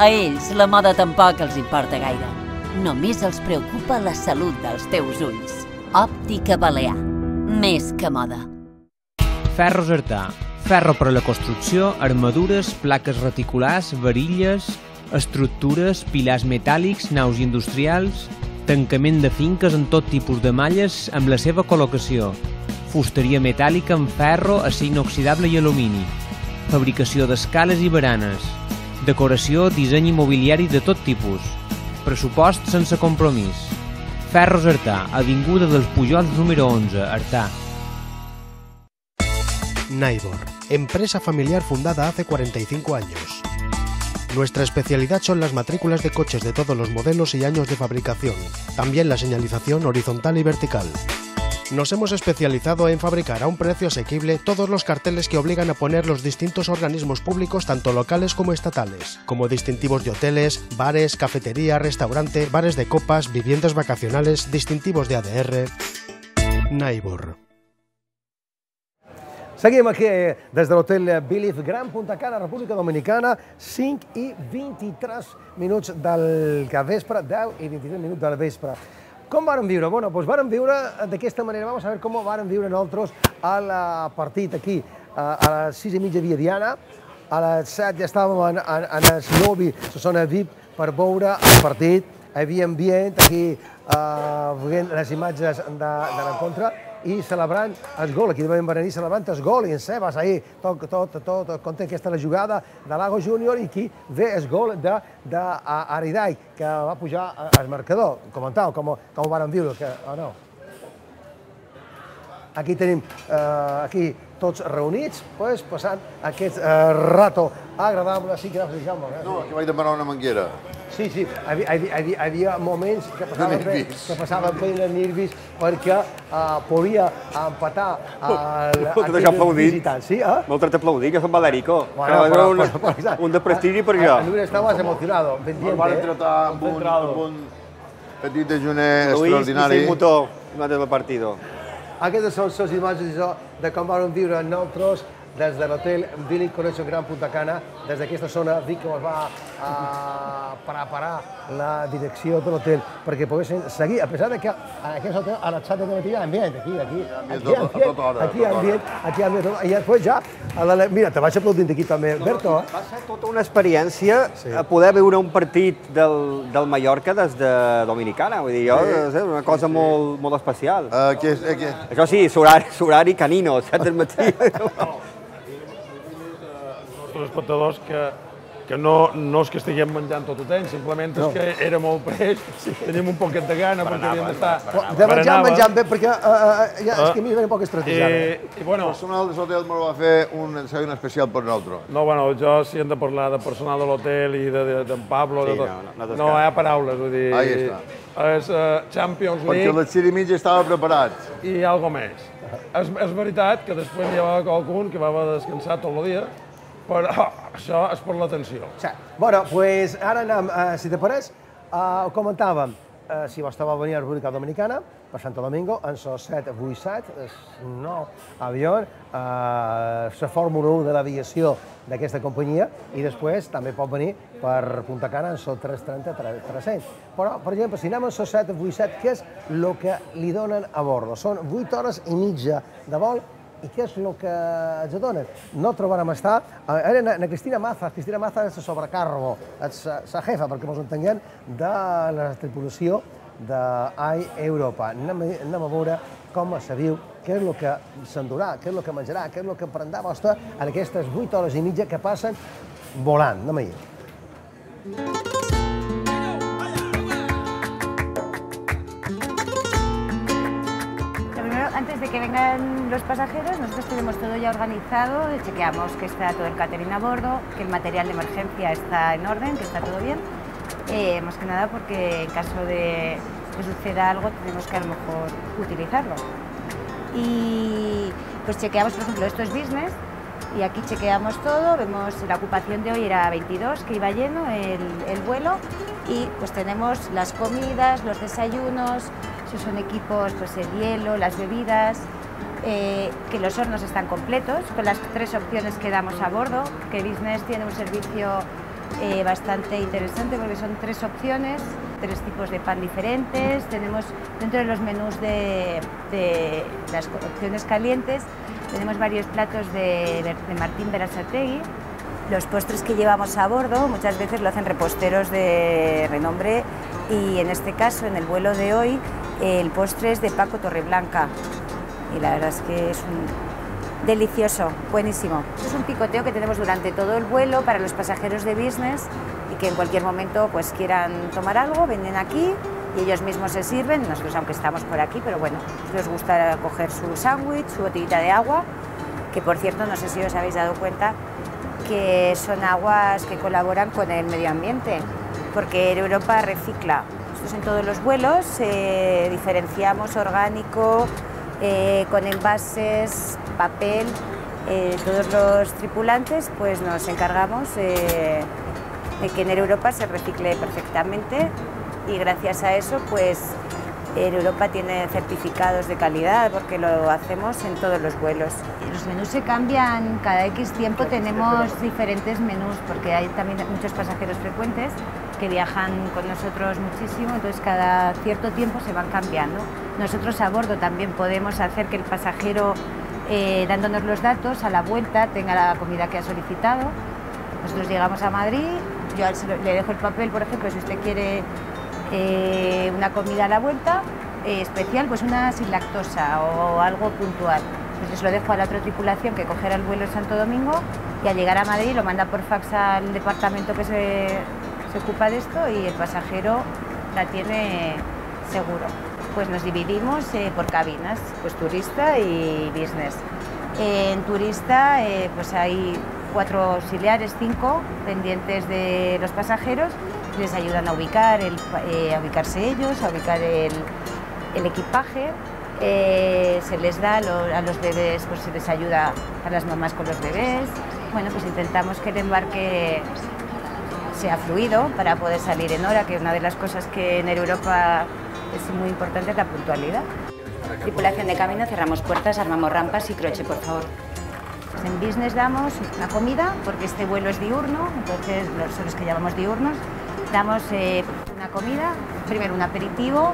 A ells la moda tampoc els importa gaire. només els preocupa la salut dels teus ulls. Òptica Balear. Més que moda. Ferros Artà. Ferro per a la construcció, armadures, plaques reticulars, varilles, estructures, pilars metàl·lics, naus industrials, tancament de finques en tot tipus de malles amb la seva col·locació, fusteria metàl·lica amb ferro, acer inoxidable i alumini, fabricació d'escales i baranes, decoració, disseny immobiliari de tot tipus, pressupost sense compromís. Ferros Artà, Avinguda dels Pujols número 11, Artà. Naibor, empresa familiar fundada hace 45 años. Nuestra especialidad son las matrículas de coches de todos los modelos y años de fabricación, también la señalización horizontal y vertical. Nos hemos especializado en fabricar a un precio asequible todos los carteles que obligan a poner los distintos organismos públicos, tanto locales como estatales, como distintivos de hoteles, bares, cafetería, restaurante, bares de copas, viviendas vacacionales, distintivos de ADR. Naibor. Seguim aquí eh, des de l'hotel Belief Gran Punta Cana, República Dominicana, 5 i 23 minuts del vespre, 10 i 23 minuts del vespre. Com varen viure? Bueno, doncs varen viure d'aquesta manera. Vamos a ver com varen viure nosaltres al partit aquí. A les 6 i mitja via Diana, a les 7 ja estàvem en, en, en el lobby, la zona VIP, per veure el partit. Hi havia ambient aquí, eh, veient les imatges de, de l'encontre i celebrant el gol, aquí vam venir celebrant el gol, i en Sebas ahí, tot, tot, tot, content que està la jugada de Lago Júnior i aquí ve el gol de, de Aridai, que va pujar al marcador. Comentau com, com ho van viure, que, o no? Aquí tenim, eh, aquí tots reunits, pues, passant aquest eh, rato agradable. Sí, gràcies, Jaume. No, que vaig demanar una manguera. Sí, sí, hi havia, hi havia, moments que passaven, bé, que passaven bé de nervis perquè uh, podia empatar el, Tot això aplaudit. visitant. Sí, eh? Molt tret aplaudir, que són Valerico. Bueno, que però, un, però, però, un de prestigi per jo. Luis estabas emocionado, pendiente. Van eh? tratar amb un, amb un petit dejuner Luis, extraordinari. Luis motor, antes del partido. Aquestes són les imatges de com vam viure nosaltres des de l'hotel Billy Connection Gran Punta Cana, des d'aquesta zona, dic que ens va a preparar la direcció de l'hotel perquè poguessin seguir, a pesar de que en aquest hotel a la xat de matí hi ha ambient, aquí, aquí, aquí, tot- a ambient, tota aquí, tota hora. ambient, aquí, ambient, i després ja, mira, te vaig aplaudint aquí també, Berto, eh? Va ser tota una experiència sí. a poder veure un partit del, del Mallorca des de Dominicana. Vull dir, jo, Sí. sí. una cosa molt, molt especial. Uh, que és, eh, que... Això sí, l'horari horari canino, 7 del matí. (laughs) nostres espectadors que, que no, no és que estiguem menjant tot el temps, simplement és No. que era molt peix, tenim un poquet de gana perquè havíem d'estar... De menjar, menjant bé, perquè uh, uh, ja, és que a mi ve un poc estratitzant. Eh, i bueno, El personal de l'hotel me va fer un ensai especial per nosaltres. No, bueno, jo si hem de parlar de personal de l'hotel i de, de, de Pablo, Sí, de tot, no, no, no no hi ha paraules, vull dir... Ahí està. És uh, Champions Perquè League les 6 i mitja estava preparat. i algo més. És, és veritat que després hi havia qualcun que va haver de descansar tot el dia, però això és per l'atenció. Sí. Bueno, pues ara anem, uh, si te pareix, uh, comentàvem uh, si vostè va venir a la República Dominicana, per Santo Domingo, en so 787, el nou avió, la Fórmula 1 de l'aviació d'aquesta companyia, i després també pot venir per Punta Cana en so 330-300. Però, per exemple, si anem en so 787, què és el que li donen a bordo? Són 8 hores i mitja de vol i què és el que ens donen? No trobarem estar... eh, Era na, na Cristina Maza, Cristina Maza és la sobrecargo, és la jefa, perquè ens entenguem, de la tripulació d'AI Europa. Anem, anem a veure com se viu, què és el que s'endurà, què és el que menjarà, què és el que prendrà vostè en aquestes 8 hores i mitja que passen volant. Anem a ir. De que vengan los pasajeros, nosotros tenemos todo ya organizado, chequeamos que está todo el catering a bordo, que el material de emergencia está en orden, que está todo bien. Eh, más que nada porque en caso de que suceda algo tenemos que a lo mejor utilizarlo. Y pues chequeamos, por ejemplo, esto es business y aquí chequeamos todo, vemos la ocupación de hoy era 22, que iba lleno el, el vuelo y pues tenemos las comidas, los desayunos, si son equipos, pues el hielo, las bebidas, eh, que los hornos están completos con las tres opciones que damos a bordo, que Business tiene un servicio eh, bastante interesante porque son tres opciones, tres tipos de pan diferentes. Tenemos dentro de los menús de, de las opciones calientes, tenemos varios platos de, de Martín Berasategui. Los postres que llevamos a bordo muchas veces lo hacen reposteros de renombre y en este caso, en el vuelo de hoy, el postre es de Paco Torreblanca y la verdad es que es un delicioso, buenísimo. Es un picoteo que tenemos durante todo el vuelo para los pasajeros de business y que en cualquier momento pues quieran tomar algo, vienen aquí y ellos mismos se sirven, nosotros aunque estamos por aquí, pero bueno, les gusta coger su sándwich, su botellita de agua, que por cierto no sé si os habéis dado cuenta que son aguas que colaboran con el medio ambiente, porque Europa recicla. Esto en todos los vuelos, eh, diferenciamos orgánico, eh, con envases, papel, eh, todos los tripulantes pues nos encargamos de que en Europa se recicle perfectamente y gracias a eso pues Europa tiene certificados de calidad porque lo hacemos en todos los vuelos. Los menús se cambian cada X tiempo, tenemos diferentes menús porque hay también muchos pasajeros frecuentes que viajan con nosotros muchísimo, entonces cada cierto tiempo se van cambiando. Nosotros a bordo también podemos hacer que el pasajero, eh, dándonos los datos, a la vuelta tenga la comida que ha solicitado. Nosotros llegamos a Madrid, yo le dejo el papel, por ejemplo, si usted quiere eh, una comida a la vuelta, eh, especial, pues una sin lactosa o algo puntual. Entonces lo dejo a la otra tripulación que cogerá el vuelo en Santo Domingo y al llegar a Madrid lo manda por fax al departamento que se, se ocupa de esto y el pasajero la tiene seguro. Pues nos dividimos eh, por cabinas, pues turista y business. en turista pues hay cuatro auxiliares, cinco, pendientes de los pasajeros les ayudan a ubicar, el, eh, a ubicarse ellos, a ubicar el, el equipaje. Eh, se les da a los bebés, pues se les ayuda a las mamás con los bebés. Bueno, pues intentamos que el embarque sea fluido para poder salir en hora, que una de las cosas que en Europa es muy importante es la puntualidad. Tripulación de camino, cerramos puertas, armamos rampas y croche, por favor. En business damos una comida, porque este vuelo es diurno, entonces son los que llamamos diurnos, damos eh, una comida, primero un aperitivo,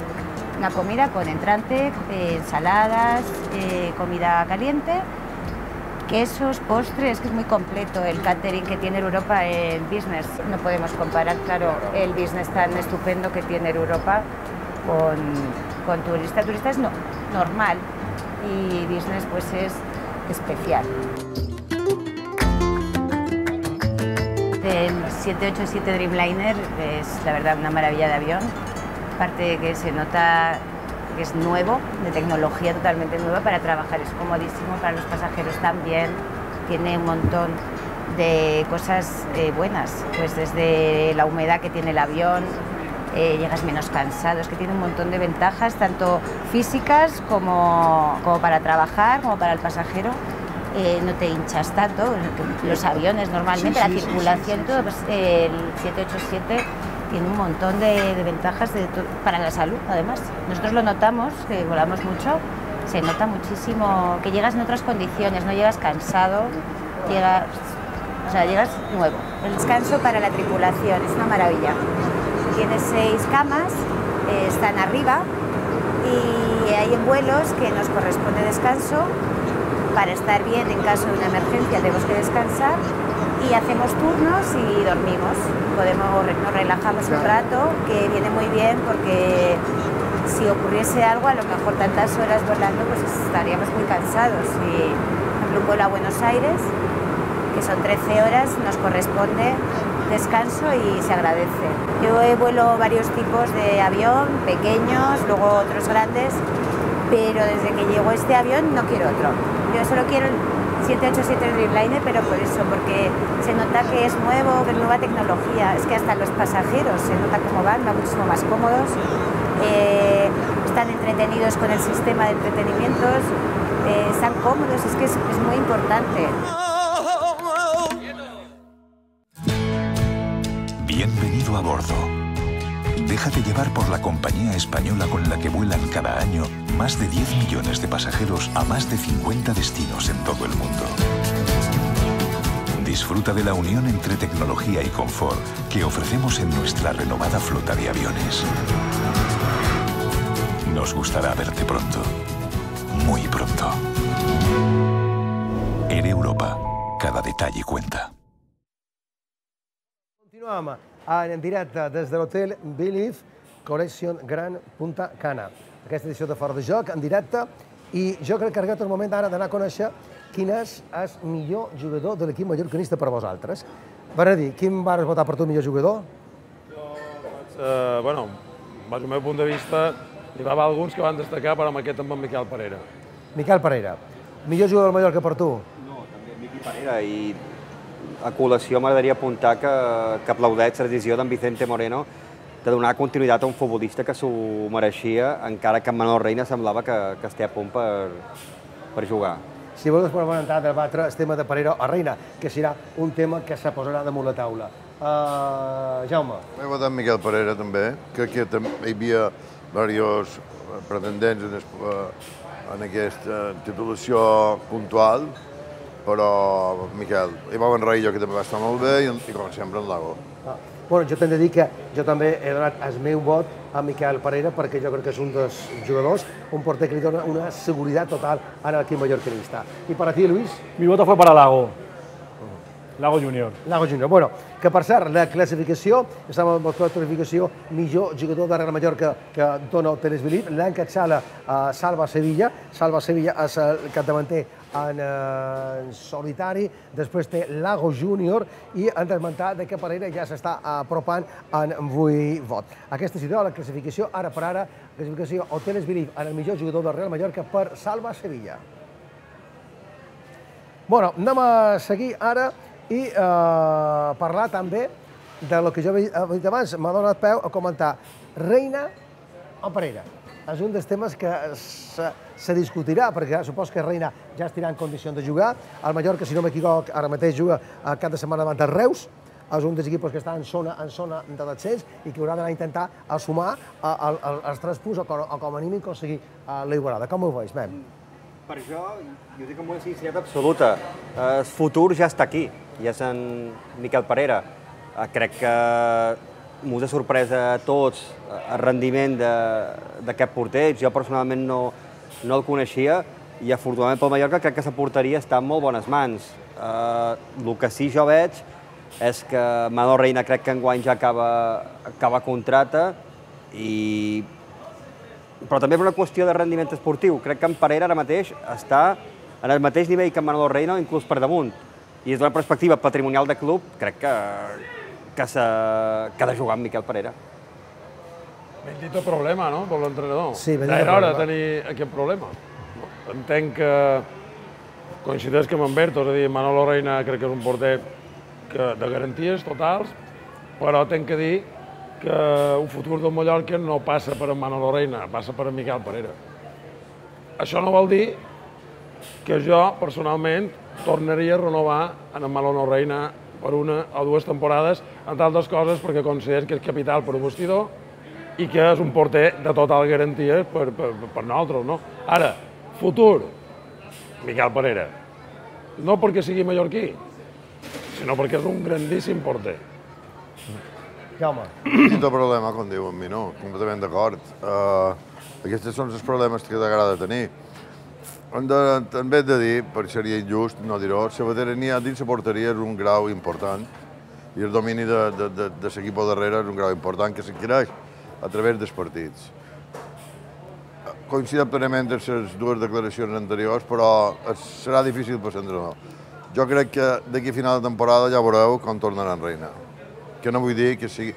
una comida con entrante, eh, ensaladas, eh, comida caliente, quesos, postres, que es muy completo el catering que tiene Europa en business. No podemos comparar, claro, el business tan estupendo que tiene Europa con, con turista. Turista es no, normal y business pues es especial. El 787 Dreamliner es la verdad una maravilla de avión, aparte de que se nota que es nuevo, de tecnología totalmente nueva para trabajar, es comodísimo para los pasajeros también, tiene un montón de cosas eh, buenas, pues desde la humedad que tiene el avión, eh, llegas menos cansado, es que tiene un montón de ventajas, tanto físicas como, como para trabajar, como para el pasajero. Eh, no te hinchas tanto. Los aviones normalmente, la circulación, todo, pues, el 787 tiene un montón de, ventajas para la salud, además. Nosotros lo notamos, que volamos mucho, se nota muchísimo que llegas en otras condiciones, no llegas cansado, llegas, o sea, llegas nuevo. El descanso para la tripulación es una maravilla. Tiene seis camas, eh, están arriba y hay en vuelos que nos corresponde descanso para estar bien en caso de una emergencia tenemos que descansar y hacemos turnos y dormimos. Podemos, nos relajamos un rato, que viene muy bien porque si ocurriese algo, a lo mejor tantas horas volando, pues estaríamos muy cansados. Y un vuelo a Buenos Aires, que son 13 horas, nos corresponde descanso y se agradece. Yo he vuelo varios tipos de avión, pequeños, luego otros grandes, pero desde que llegó este avión no quiero otro. Yo solo quiero el 787 Dreamliner, pero por eso, porque se nota que es nuevo, que es nueva tecnología. Es que hasta los pasajeros se nota cómo van, van muchísimo más cómodos. Eh, están entretenidos con el sistema de entretenimientos, eh, están cómodos, es que es, es muy importante. Bienvenido a bordo. Déjate llevar por la compañía española con la que vuelan cada año más de 10 millones de pasajeros a más de 50 destinos en todo el mundo. Disfruta de la unión entre tecnología y confort que ofrecemos en nuestra renovada flota de aviones. Nos gustará verte pronto. Muy pronto. Air Europa. Cada detalle cuenta. Continuem en directe des de l'hotel Believe Collection Gran Punta Cana. Aquesta edició de Fora de Joc en directe i jo crec que ha arribat el moment ara d'anar a conèixer quin és el millor jugador de l'equip mallorcanista per a vosaltres. Bernadí, quin vas votar per tu millor jugador? Eh, bueno, des del meu punt de vista, hi va haver alguns que van destacar, però amb aquest amb en Miquel Parera. Miquel Pereira. Millor jugador del Mallorca per tu? Parera i a col·lació m'agradaria apuntar que, que aplaudeix la decisió d'en Vicente Moreno de donar continuïtat a un futbolista que s'ho mereixia, encara que en Manuel Reina semblava que, que esté a punt per, per jugar. Si vols podem entrar a debatre el tema de Pereira o Reina, que serà un tema que se posarà damunt la taula. Uh, Jaume. He votat Miquel Pereira també. Crec que també hi havia diversos pretendents en, es, en aquesta titulació puntual, però Miquel, hi va en Rei, jo que també va estar molt bé, i, i com sempre en Lago. Ah. Bueno, jo t'he de dir que jo també he donat el meu vot a Miquel Pereira perquè jo crec que és un dels jugadors, un porter que li dona una seguretat total a l'equip mallorquinista. I per a ti, Luis? Mi voto fue para Lago. Lago Junior. Lago Junior. Bueno, que per cert, la classificació, estem amb la classificació millor jugador de Real Mallorca que dona el Teles Bilip, l'encatxala uh, Salva Sevilla, Salva Sevilla és el capdavanter en, en solitari, després té Lago Júnior i han d'esmentar que Pereira ja s'està apropant en 8 vot. Aquesta situació, la classificació, ara per ara, classificació Hoteles Bilip en el millor jugador del Real Mallorca per Salva Sevilla. Bueno, anem a seguir ara i eh, parlar també de lo que jo he dit abans. M'ha donat peu a comentar Reina o Pereira. És un dels temes que se, se discutirà, perquè supos que Reina ja estirà en condició de jugar. El Mallorca, si no m'equivoc, ara mateix juga a cap de setmana davant el Reus, és un dels equips que està en zona, en zona de descens i que haurà d'anar a intentar assumar els tres punts o, o com a mínim aconseguir l'igualada. Com ho veus, Ben? Per jo, ho dic amb una sinceritat absoluta, el futur ja està aquí, ja és en Miquel Parera. Crec que m'ho ha sorprès a tots el rendiment d'aquest porter. Jo personalment no, no el coneixia i afortunadament pel Mallorca crec que la porteria està en molt bones mans. Eh, el que sí jo veig és que Manol Reina crec que enguany ja acaba, acaba contrata i però també per una qüestió de rendiment esportiu. Crec que en Parera ara mateix està en el mateix nivell que en Manolo Reina, inclús per damunt. I des d'una perspectiva patrimonial de club, crec que, que, que ha de jugar amb Miquel Parera. Bendito problema, no?, per l'entrenador. Sí, ja era hora de tenir aquest problema. Entenc que coincideix que amb en Berto, és a dir, Manolo Reina crec que és un porter que, de garanties totals, però tenc que dir que un futur del Mallorca no passa per en Manolo Reina, passa per en Miquel Parera. Això no vol dir que jo, personalment, tornaria a renovar en en Manolo Reina per una o dues temporades, entre altres coses perquè considero que és capital per un vestidor i que és un porter de total garantia per, per, per nosaltres. No? Ara, futur, Miquel Parera. No perquè sigui mallorquí, sinó perquè és un grandíssim porter. Jaume. Quin problema, com diuen mi, no? Completament d'acord. Uh, aquests són els problemes que t'agrada tenir. Hem de, també he de dir, per seria injust no dir-ho, la veterania dins la porteria és un grau important i el domini de, de, de, de l'equip darrere és un grau important que s'adquireix a través dels partits. Coincidim plenament amb les dues declaracions anteriors, però serà difícil per l'entrenador. Jo crec que d'aquí a final de temporada ja veureu com tornaran Reina. Que no vull dir que sigui...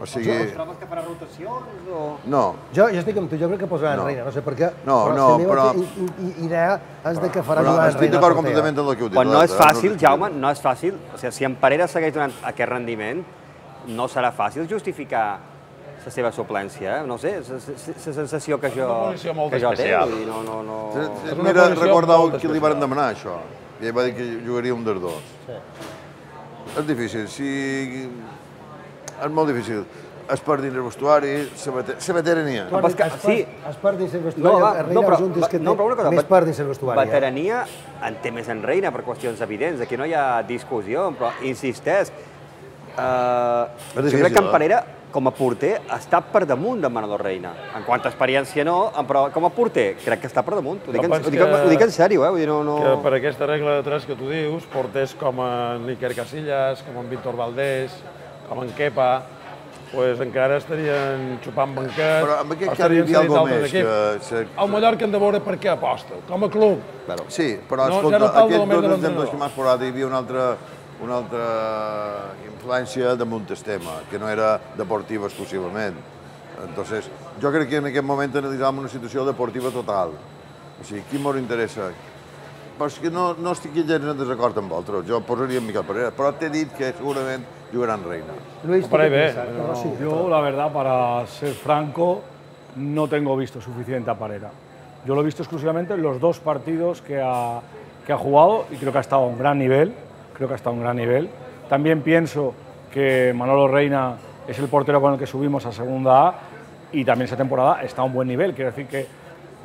O sigui... Jo, trobes que farà rotacions o...? No. Jo, jo estic amb tu, jo crec que posaran No. Reina, no sé per què, No, però no, la meva però- i- i- i- idea és de que farà Però jugar en estic d'acord completament amb el que heu dit. Quan no és eh? fàcil, Jaume, no és fàcil. O sigui, si en Parera segueix donant aquest rendiment, no serà fàcil justificar la seva suplència, eh? No sé, és la sensació que jo, una posició molt que jo especial. No, no, no... És Mira, recordeu qui li van demanar això. I ell va dir que jugaria un dels dos. Sí. És difícil. Si... és molt difícil. Es perd dins el vestuari, vete- la veterania. Tu has es perd dins el vestuari, No, el va, Reina no, però, és que no, però una cosa, més vet- perd dins el vestuari. eh? Veterania en té més en Reina per qüestions evidents, aquí no hi ha discussió, però insisteix, eh, jo difícil, crec que en eh? Parera, com a porter, està per damunt de Manolo Reina. En quant a experiència no, però com a porter crec que està per damunt. Ho dic, en, ho dic, ho dic en sèrio, eh? Vull dir, no, no... Que per aquesta regla de tres que tu dius, portés com en Iker Casillas, com en Víctor Valdés, com en Kepa, pues encara estarien xupant banquet, Però amb aquest estarien hi ha cedint algo altres més, equips. que El Mallorca hem de veure per què aposta, com a club. Sí, però No, escolta, ja no aquests de dos exemples que m'has posat, hi havia una altra, una altra influència damunt el tema, que no era deportiva exclusivament. Entonces, jo crec que en aquest moment analitzàvem una situació deportiva total. O sigui, qui m'ho interessa? Però és que no, no estic gens en desacord amb vosaltres. Jo posaria en Miquel Pereira, però t'he dit que segurament jugaran Reina. Luis, Por ahí ve. piensas? Sí, Yo, la verdad, para ser franco, no tengo visto suficiente a Parera. Yo lo he visto exclusivamente en los dos partidos que ha, que ha jugado y creo que ha estado a un gran nivel. Creo que ha estado a un gran nivel. También pienso que Manolo Reina es el portero con el que subimos a Segunda A y también esa temporada está a un buen nivel. Quiero decir que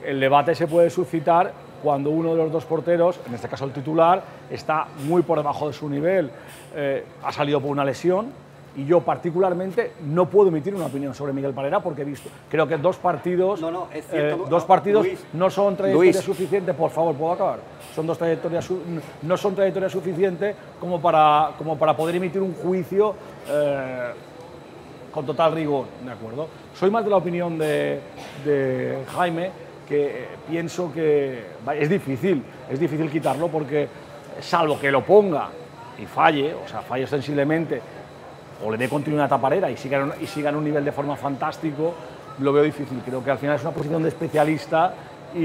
el debate se puede suscitar cuando uno de los dos porteros, en este caso el titular, está muy por debajo de su nivel, eh, ha salido por una lesión y yo particularmente no puedo emitir una opinión sobre Miguel Parera porque he visto, creo que dos partidos, No, no, es cierto, eh, dos partidos Luis. no son trayectoria Luis. suficiente, por favor, ¿puedo acabar? Son dos trayectorias, no son trayectoria suficiente como para, como para poder emitir un juicio eh, con total rigor, ¿de acuerdo? Soy más de la opinión de, de Jaime, que eh, pienso que es difícil, es difícil quitarlo porque, salvo que lo ponga y falle, o sea, falle sensiblemente, o le dé continuidad a Parera y siga, en un- y siga en un nivel de forma fantástico, lo veo difícil. Creo que al final es una posición de especialista y,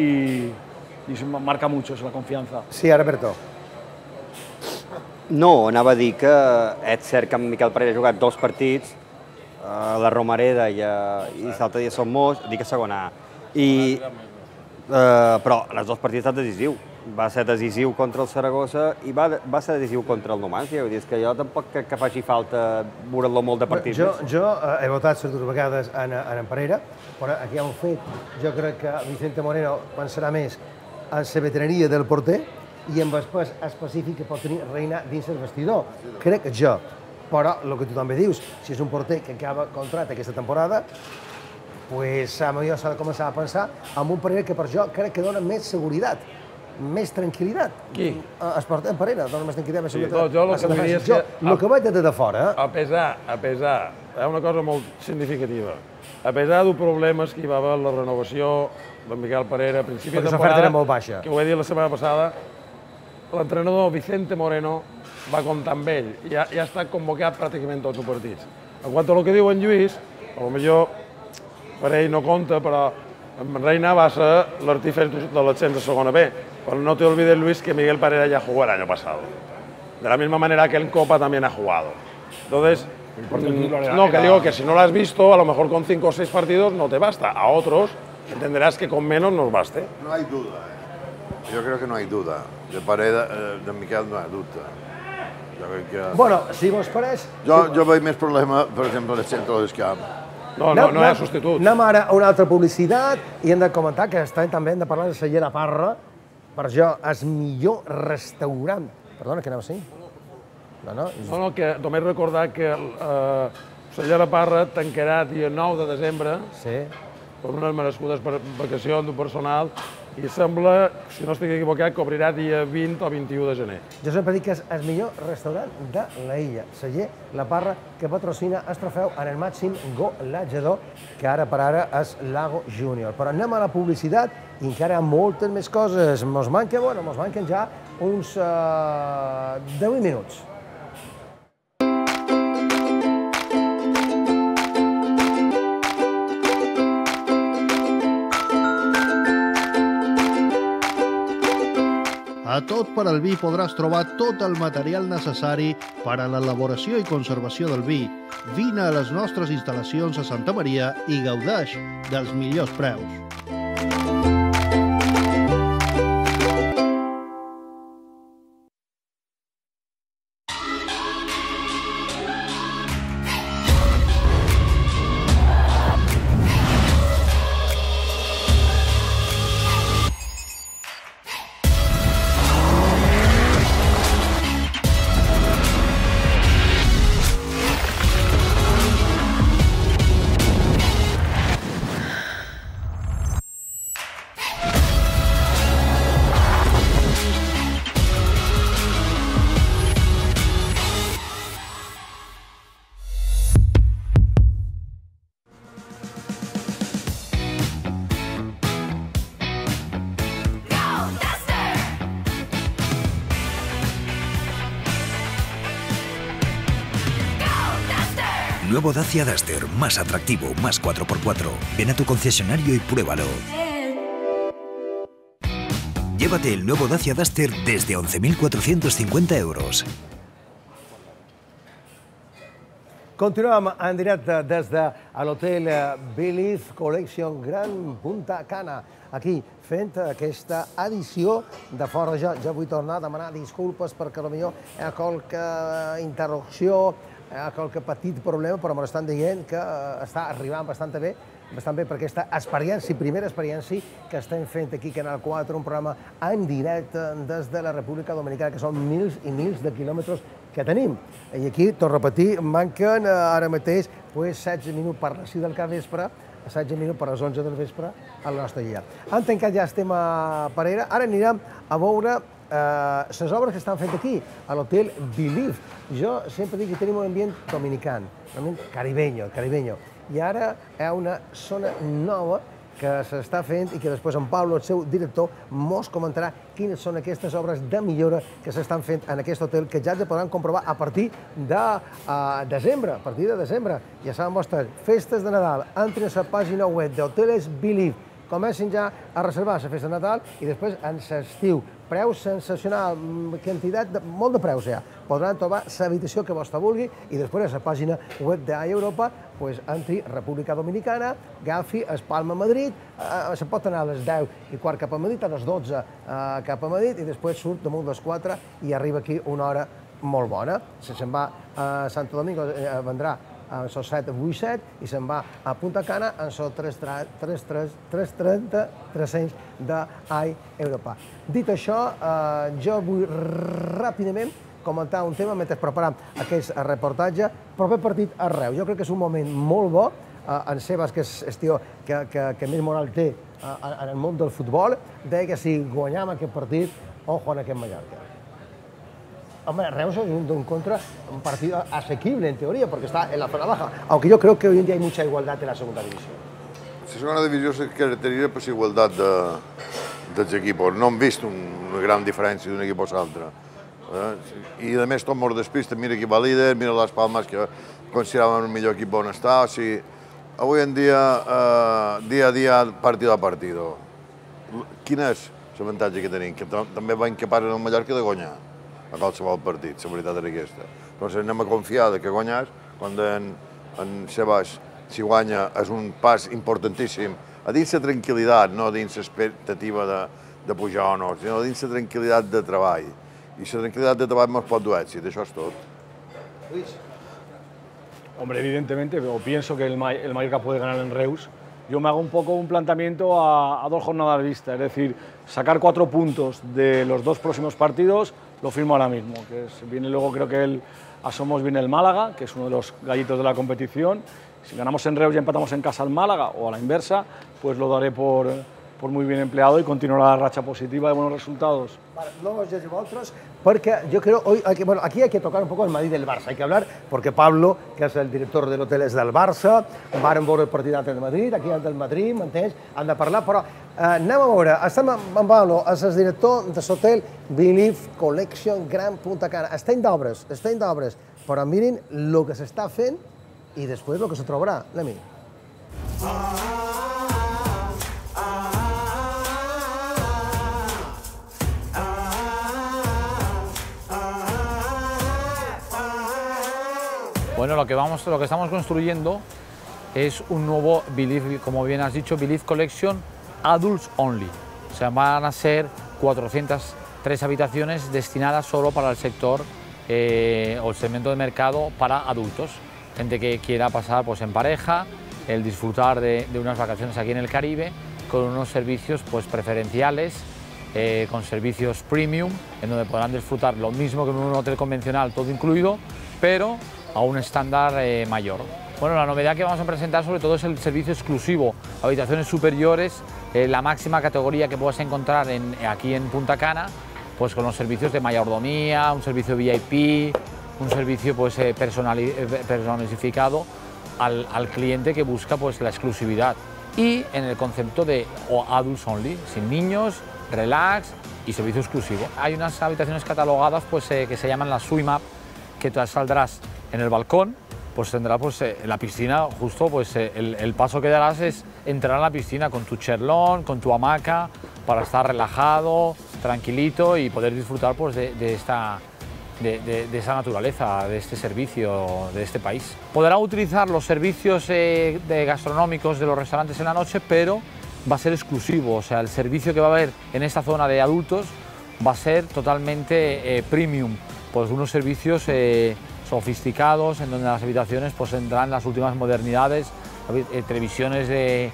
y eso marca mucho eso, la confianza. Sí, Alberto. No, anava a dir que és cert que en Miquel ha jugat dos partits, a la Romareda i, a, i l'altre dia som Mos, dic a segona A. I, eh, però els dos partits ha decisiu. Va ser decisiu contra el Saragossa i va, va ser decisiu contra el Numancia. Vull dir, és que jo tampoc crec que faci falta veure-lo molt de partits. Jo, jo eh, he votat les dues vegades en, en, en Pereira, però aquí hi ha un fet. Jo crec que Vicente Moreno pensarà més en la veterania del porter i en el pes específic que pot tenir Reina dins el vestidor. Crec jo. Però, el que tu també dius, si és un porter que acaba contracte aquesta temporada, pues, a millor s'ha de començar a pensar en un Pereira que per jo crec que dona més seguretat, més tranquil·litat. Qui? Eh, Es porta en Pereira, dona més tranquil·litat, més Sí, seguretat. no, jo el a que diria és que- Jo, el que veig des de fora, A pesar, a pesar, hi ha una cosa molt significativa. A pesar dels problemes que hi va haver la renovació de Miquel Pereira a principi Perquè de temporada, era molt baixa. que ho he dit la setmana passada, l'entrenador Vicente Moreno va comptar amb ell i ha, ja ha estat convocat pràcticament tots els partits. En quant a lo que diu en Lluís, a lo millor per ell no compta, però Reina va ser l'artífex de l'ascens a segona B. Pero no te olvides, Luis, que Miguel Pereira ya jugó el año pasado. De la misma manera que en Copa también ha jugado. Entonces, no, que digo que si no lo has visto, a lo mejor con cinco o seis partidos no te basta. A otros entenderás que con menos nos baste. No hay duda, eh? Jo crec que no hi ha duda. De Pareda, eh, de Miquel no hi ha dubte. Jo crec que... Bueno, si vos pareix... Jo, jo veig més problema, per exemple, en el centre del camp. Anem- anem- Anem ara a una altra publicitat i hem de comentar que estem també hem de parlar de Celler La Parra, per jo, el millor restaurant. Perdona, que anava així? No, no. No, no, que només recordar que eh, Celler La Parra tancarà dia 9 de desembre sí. per unes merescudes per- vacacions d'un personal i sembla, si no estic equivocat, que obrirà dia 20 o 21 de gener. Jo sempre dic que és el millor restaurant de la illa, Celler La Parra, que patrocina el trofeu en el màxim golejador, que ara per ara és Lago Júnior. Però anem a la publicitat i encara moltes més coses. Mos manquen, bueno, mos manquen ja uns uh, 10 minuts. A Tot per al Vi podràs trobar tot el material necessari per a l'elaboració i conservació del vi. Vine a les nostres instal·lacions a Santa Maria i gaudeix dels millors preus. Nuevo Dacia Duster, más atractivo, más 4x4. Ven a tu concesionario y pruébalo. Llévate el nuevo Dacia Duster desde 11.450 euros. Continuem en directe des de l'hotel Believe Collection Gran Punta Cana, aquí fent aquesta edició de fora. Jo, jo vull tornar a demanar disculpes perquè potser hi ha qualque interrupció, ha qualque petit problema, però m'estan dient que està arribant bastant bé bastant bé per aquesta experiència, primera experiència que estem fent aquí a Canal 4, un programa en directe des de la República Dominicana, que són mils i mils de quilòmetres que tenim. I aquí, tot repetir, manquen ara mateix pues, 16 minuts per les 6 del cap vespre, 16 minuts per les 11 del vespre a la nostra guia. Han tancat ja el tema Parera, ara anirem a veure les eh, obres que estan fent aquí, a l'hotel Believe. Jo sempre dic que tenim un ambient dominican, un ambient caribeño, caribeño i ara hi ha una zona nova que s'està fent i que després en Pablo, el seu director, mos comentarà quines són aquestes obres de millora que s'estan fent en aquest hotel que ja es podran comprovar a partir de uh, desembre, a partir de desembre. Ja saben vostès, festes de Nadal, entrin a la pàgina web d'Hoteles Believe, comencin ja a reservar la festa de Nadal i després en l'estiu. Preu sensacional, quantitat de, molt de preus ja. Podran trobar l'habitació que vostè vulgui i després a la pàgina web d'Europa pues, entri República Dominicana, agafi Espalma Madrid, eh, se pot anar a les 10 i quart cap a Madrid, a les 12 eh, cap a Madrid i després surt damunt les 4 i arriba aquí una hora molt bona. Si se'n va a Santo Domingo eh, vendrà en so 7 8 7 i se'n va a Punta Cana en so 330 300 d'AI Europa. Dit això, eh, jo vull ràpidament comentar un tema mentre preparam aquest reportatge, proper partit a Reus. Jo crec que és un moment molt bo eh, en Sebas, que és el tio que, que, que més moral té eh, en el món del futbol, deia que si guanyam aquest partit, ojo en aquest Mallorca. Hombre, Reus es un, un, contra un partido asequible en teoría, porque está en la zona baja, aunque yo creo que hoy en día hay mucha igualdad en la segunda división. La segona divisió se caracteritza per igualtat de, dels equipos. No hem vist un, una gran diferència d'un equip a l'altre. Eh? I a més tot mort despista, mira qui va líder, mira les Palmes que consideraven el millor equip on està. O sigui, avui en dia, eh, dia a dia, partit a partit. Quin és l'avantatge que tenim? Que també va incapaç en el Mallorca de guanyar a qualsevol partit, la veritat era aquesta. Però si anem a confiar que guanyàs, quan en, en Sebas, si guanya, és un pas importantíssim a dins la tranquil·litat, no a dins l'expectativa de, de pujar o no, sinó a dins la tranquil·litat de treball. I la tranquil·litat de treball ens pot dur èxit, això és tot. Luis. Hombre, evidentemente, o pienso que el, el Mallorca puede ganar en Reus, yo me hago un poco un planteamiento a, a, dos jornadas de vista, es decir, sacar cuatro puntos de los dos próximos partidos, lo firmo ahora mismo, que es, viene luego creo que el, a Somos viene el Málaga, que es uno de los gallitos de la competición, si ganamos en Reus y empatamos en casa al Málaga, o a la inversa, pues lo daré por, por muy bien empleado y continuará la racha positiva de buenos resultados. Vale, no os llevo otros, porque yo creo, hoy hay que, bueno, aquí hay que tocar un poco el Madrid del Barça, hay que hablar, porque Pablo, que és el director de l'hotel, és del Barça, varen veure el partit del Madrid, aquí han del Madrid, m'entens? Han de parlar, però eh, anem a veure, estem amb, amb Pablo, és el director de l'hotel Believe Collection Gran Punta Cana. Estem d'obres, estem d'obres, però mirin el que s'està fent i després el que se trobarà. Anem-hi. Bueno, lo que, vamos, lo que estamos construyendo es un nuevo Believe, como bien has dicho, Believe Collection Adults Only. O sea, van a ser 403 habitaciones destinadas solo para el sector eh, o el segmento de mercado para adultos. Gente que quiera pasar pues, en pareja, el disfrutar de, unas vacaciones aquí en el Caribe con unos servicios pues, preferenciales, eh, con servicios premium, en donde podrán disfrutar lo mismo que en un hotel convencional, todo incluido, pero a un estándar eh, mayor. Bueno, la novedad que vamos a presentar sobre todo es el servicio exclusivo, habitaciones superiores, eh, la máxima categoría que puedas encontrar en, aquí en Punta Cana, pues con los servicios de mayordomía, un servicio VIP, un servicio pues, eh, personali personalificado al, cliente que busca pues, la exclusividad. Y en el concepto de adults only, sin niños, relax y servicio exclusivo. Hay unas habitaciones catalogadas pues, eh, que se llaman las SWIMAP, que tú saldrás en el balcón pues tendrá pues eh, la piscina justo pues eh, el, paso que darás es entrar a la piscina con tu cherlón, con tu hamaca, para estar relajado, tranquilito y poder disfrutar pues de, esta de, de- esa naturaleza, de este servicio, de este país. Podrá utilizar los servicios eh, gastronómicos de los restaurantes en la noche, pero va a ser exclusivo, o sea, el servicio que va a haber en esta zona de adultos va a ser totalmente premium, pues unos servicios sofisticados en donde las habitaciones pues tendrán las últimas modernidades, eh, televisiones de,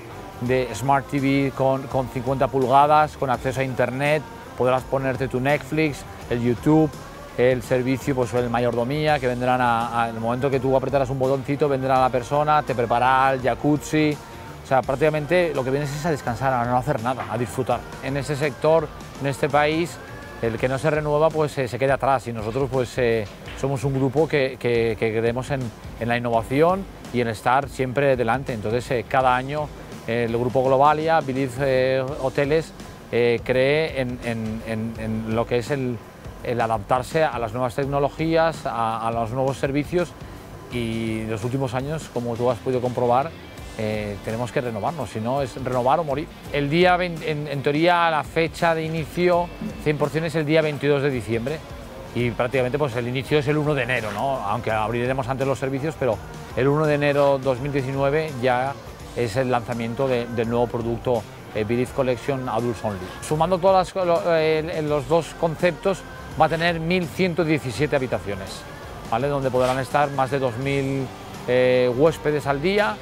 Smart TV con, con 50 pulgadas, con acceso a internet, podrás ponerte tu Netflix, el YouTube, el servicio, pues el mayordomía, que vendrán a, el momento que tú apretarás un botoncito, vendrá la persona, te preparará el jacuzzi, o sea, prácticamente lo que vienes es a descansar, a no hacer nada, a disfrutar. En ese sector, en este país, el que no se renueva pues eh, se queda atrás y nosotros pues eh, somos un grupo que, creemos en, la innovación y en estar siempre delante. Entonces eh, cada año el grupo Globalia, Believe Hoteles, cree en, lo que es el, adaptarse a las nuevas tecnologías, a, a los nuevos servicios y los últimos años, como tú has podido comprobar, eh, tenemos que renovarnos, si no es renovar o morir. El día, 20 en, en teoría, la fecha de inicio 100% es el día 22 de diciembre y prácticamente pues el inicio es el 1 de enero, ¿no? aunque abriremos antes los servicios, pero el 1 de enero 2019 ya es el lanzamiento de- del nuevo producto eh, Collection Adults Only. Sumando todos los dos conceptos, va a tener 1.117 habitaciones, ¿vale? donde podrán estar más de 2.000 eh, huéspedes al día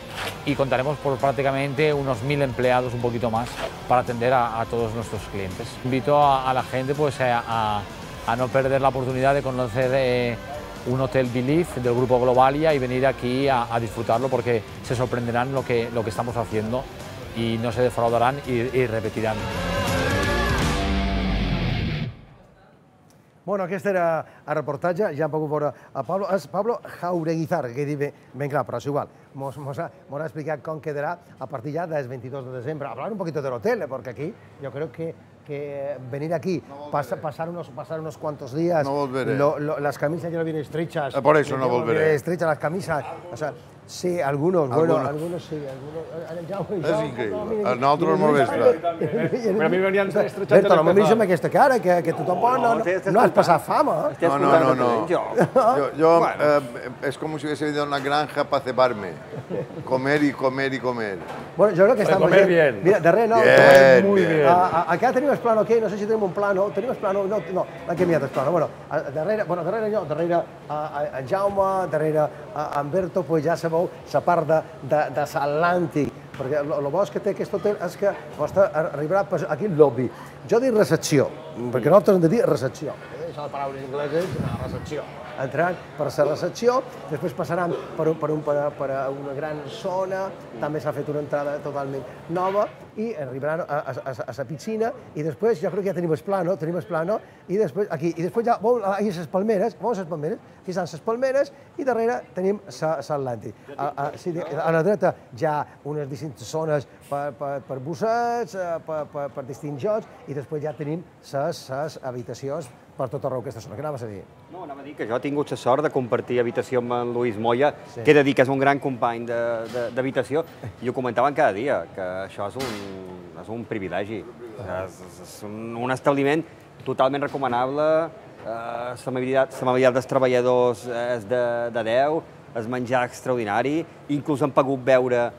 y contaremos por prácticamente unos 1.000 empleados, un poquito más, para atender a, todos nuestros clientes. Invito a, la gente pues, a, a- no perder la oportunidad de conocer eh, un hotel Believe del grupo Globalia y venir aquí a, disfrutarlo porque se sorprenderán lo que, lo que estamos haciendo y no se defraudarán y repetirán. Bueno, aquest era el reportatge, ja hem pogut veure a Pablo. És Pablo Jaureguizar, que diu ben, clar, però és igual. Mos, mos, ha, mos ha explicat com quedarà a partir ya del 22 de diciembre. Hablar un poquito del hotel, eh, porque aquí yo creo que, que venir aquí, pasa- pasar, unos, pasar unos cuantos días, No lo- lo- las camisas ya no vienen estrechas. Eh, por eso no volveré. Estrechas las camisas. O sea, sí, algunos, bueno, Algunos. algunos sí. Algunos, eh, ja ho- És ja ho- increïble. mira, A nosaltres mira, molt mira, Però a mi venien mira, estrechats Berta, no de empezar. amb aquesta cara, que, que tothom no, no, no has passat fama. eh? No, no, no, no. Yo, yo eh, es como si hubiese venido a una granja para cebarme. Comer y comer y comer. Bueno, jo crec que estem comer bien. Mira, darrere, no, Bien, muy bien. bien. A, a, acá tenim el plano, què? No sé si tenim un plano. Tenim el plano? No, no, l'hem canviat el plano. Bueno, darrere, bueno, darrere jo, darrere a, a, a Jaume, darrere a, a en Berto, pues ja sabeu la part de, de, de l'Atlàntic, perquè el bo que té aquest hotel és que vostè arribarà per aquí al lobby. Jo dic recepció, perquè nosaltres hem de dir recepció. Això de paraules ingleses, eh, recepció. Entraran per la recepció, després passaran per, per, un, per, per a una gran zona, també s'ha fet una entrada totalment nova, i arribaran a, a, a, a la piscina, i després jo crec que ja tenim el plano, tenim el plano, i després aquí, i després ja, veu, aquí les palmeres, veus les palmeres? Aquí estan les palmeres, i darrere tenim l'Atlàntic. A, a, sí, a la dreta hi ha unes distintes zones per, per, per bussets, eh, per, per, per distints jocs, i després ja tenim les habitacions per tot arreu aquesta zona. Què anaves a dir? No, anava a dir que jo he tingut la sort de compartir habitació amb en Lluís Moya, Sí. que he de dir que és un gran company d'habitació, i ho comentaven cada dia, que això és un, és un privilegi. És, és, és un, un establiment totalment recomanable, eh, l'amabilitat dels treballadors és de, de 10, el menjar extraordinari, inclús hem pogut veure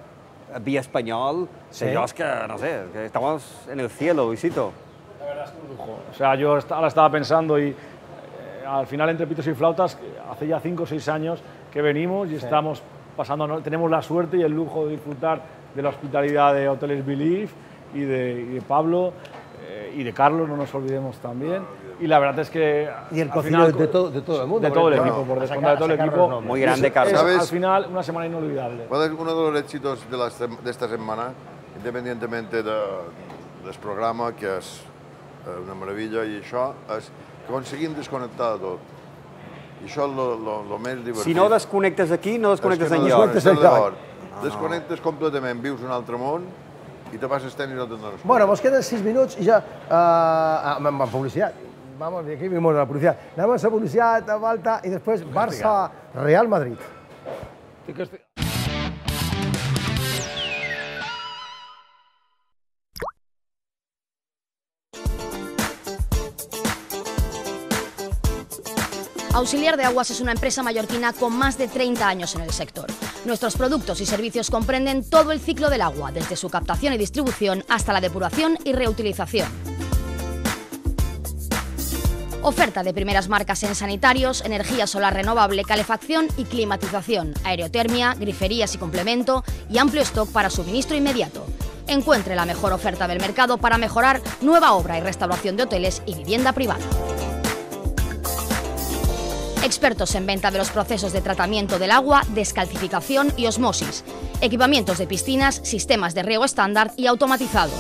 via espanyol, Sí. allò és que, no sé, que estamos en el cielo, Luisito. O sea, yo ahora estaba pensando y eh, al final entre pitos y flautas, hace ya cinco o seis años que venimos y Sí. estamos pasando, tenemos la suerte y el lujo de disfrutar de la hospitalidad de Hoteles Believe y de, y de Pablo eh, y de Carlos, no nos olvidemos también. Y la verdad es que Y el al cocinero final, de todo- de todo el mundo, De todo el equipo, por a descontar de todo el equipo. Muy grande, Carlos. al final una semana inolvidable. ¿Cuál es uno de los éxitos de, la de esta semana, independientemente de, del programa, que eh, una meravella, i això és que aconseguim desconnectar de tot. I això és lo, lo, lo més divertit. Si no desconnectes aquí, no desconnectes És que no enlloc. desconnectes enlloc. Desconnectes completament, vius un altre món i te passes temps i no te'n dones Bueno, mos queden sis minuts i ja... Uh, amb, amb publicitat. Vamos, aquí vimos la publicitat. Anem a la publicitat, a volta, i després Barça-Real Madrid. Sí que Auxiliar de Aguas es una empresa mallorquina con más de 30 años en el sector. Nuestros productos y servicios comprenden todo el ciclo del agua, desde su captación y distribución hasta la depuración y reutilización. Oferta de primeras marcas en sanitarios, energía solar renovable, calefacción y climatización, aerotermia, griferías y complemento y amplio stock para suministro inmediato. Encuentre la mejor oferta del mercado para mejorar nueva obra y restauración de hoteles y vivienda privada. Expertos en venta de los procesos de tratamiento del agua, descalcificación y osmosis. Equipamientos de piscinas, sistemas de riego estándar y automatizados.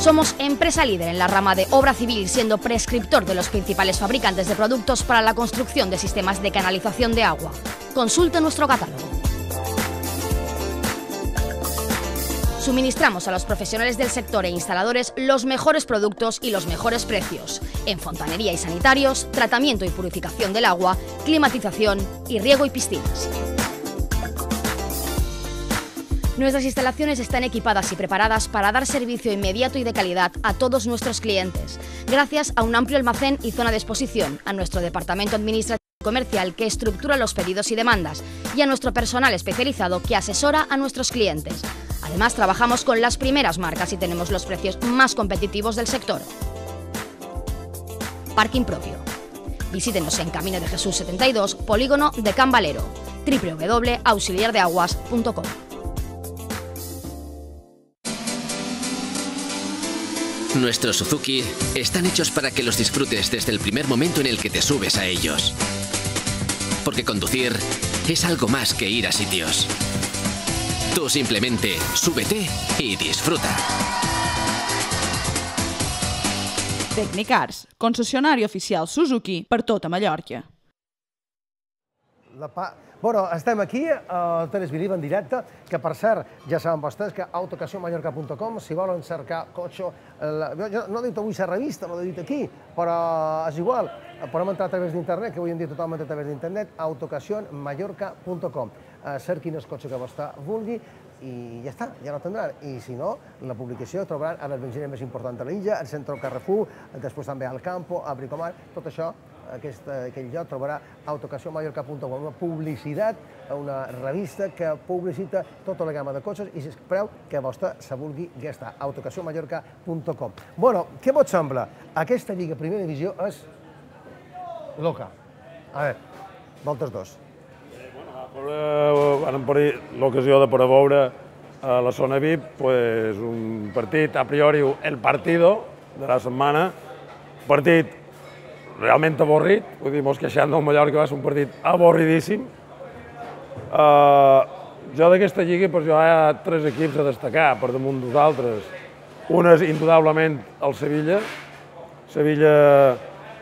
Somos empresa líder en la rama de obra civil, siendo prescriptor de los principales fabricantes de productos para la construcción de sistemas de canalización de agua. Consulte nuestro catálogo. Suministramos a los profesionales del sector e instaladores los mejores productos y los mejores precios. En fontanería y sanitarios, tratamiento y purificación del agua, climatización y riego y piscinas. Nuestras instalaciones están equipadas y preparadas para dar servicio inmediato y de calidad a todos nuestros clientes, gracias a un amplio almacén y zona de exposición, a nuestro departamento administrativo y comercial que estructura los pedidos y demandas, y a nuestro personal especializado que asesora a nuestros clientes. Además, trabajamos con las primeras marcas y tenemos los precios más competitivos del sector. Parking propio. Visítenos en Camino de Jesús 72, Polígono de Can Valero, www.auxiliardeaguas.com. Nuestros Suzuki están hechos para que los disfrutes desde el primer momento en el que te subes a ellos. Porque conducir es algo más que ir a sitios. Tú simplemente súbete y disfruta. Tecnicars, concessionari oficial Suzuki per tota Mallorca. La pa... Bueno, estem aquí al Teles Biliv en directe, que per cert, ja saben vostès que autocaciomallorca.com, si volen cercar cotxe... La... Jo no he dit avui la revista, no he dit aquí, però és igual, podem entrar a través d'internet, que avui en dia totalment a través d'internet, autocacionmallorca.com. Eh, cerquin el cotxe que vostè vulgui i ja està, ja no tindran. I si no, la publicació trobaran a les benzineres més importants de l'illa, al centre Carrefour, després també al Campo, a Bricomar, tot això aquest, aquell lloc trobarà autocacionmallorca.com, una publicitat, una revista que publicita tota la gamma de cotxes i si preu que vostè se vulgui gastar, autocacionmallorca.com. Bueno, què vos sembla? Aquesta Lliga Primera Divisió és loca. A veure, voltes dos. Vam per l'ocasió de poder veure a la zona VIP pues, un partit, a priori, el partido de la setmana, partit realment avorrit, vull dir, mos queixant del Mallorca va ser un partit avorridíssim. Uh, jo d'aquesta lliga pues, jo hi ha tres equips a destacar per damunt d'altres. Un és indudablement el Sevilla, Sevilla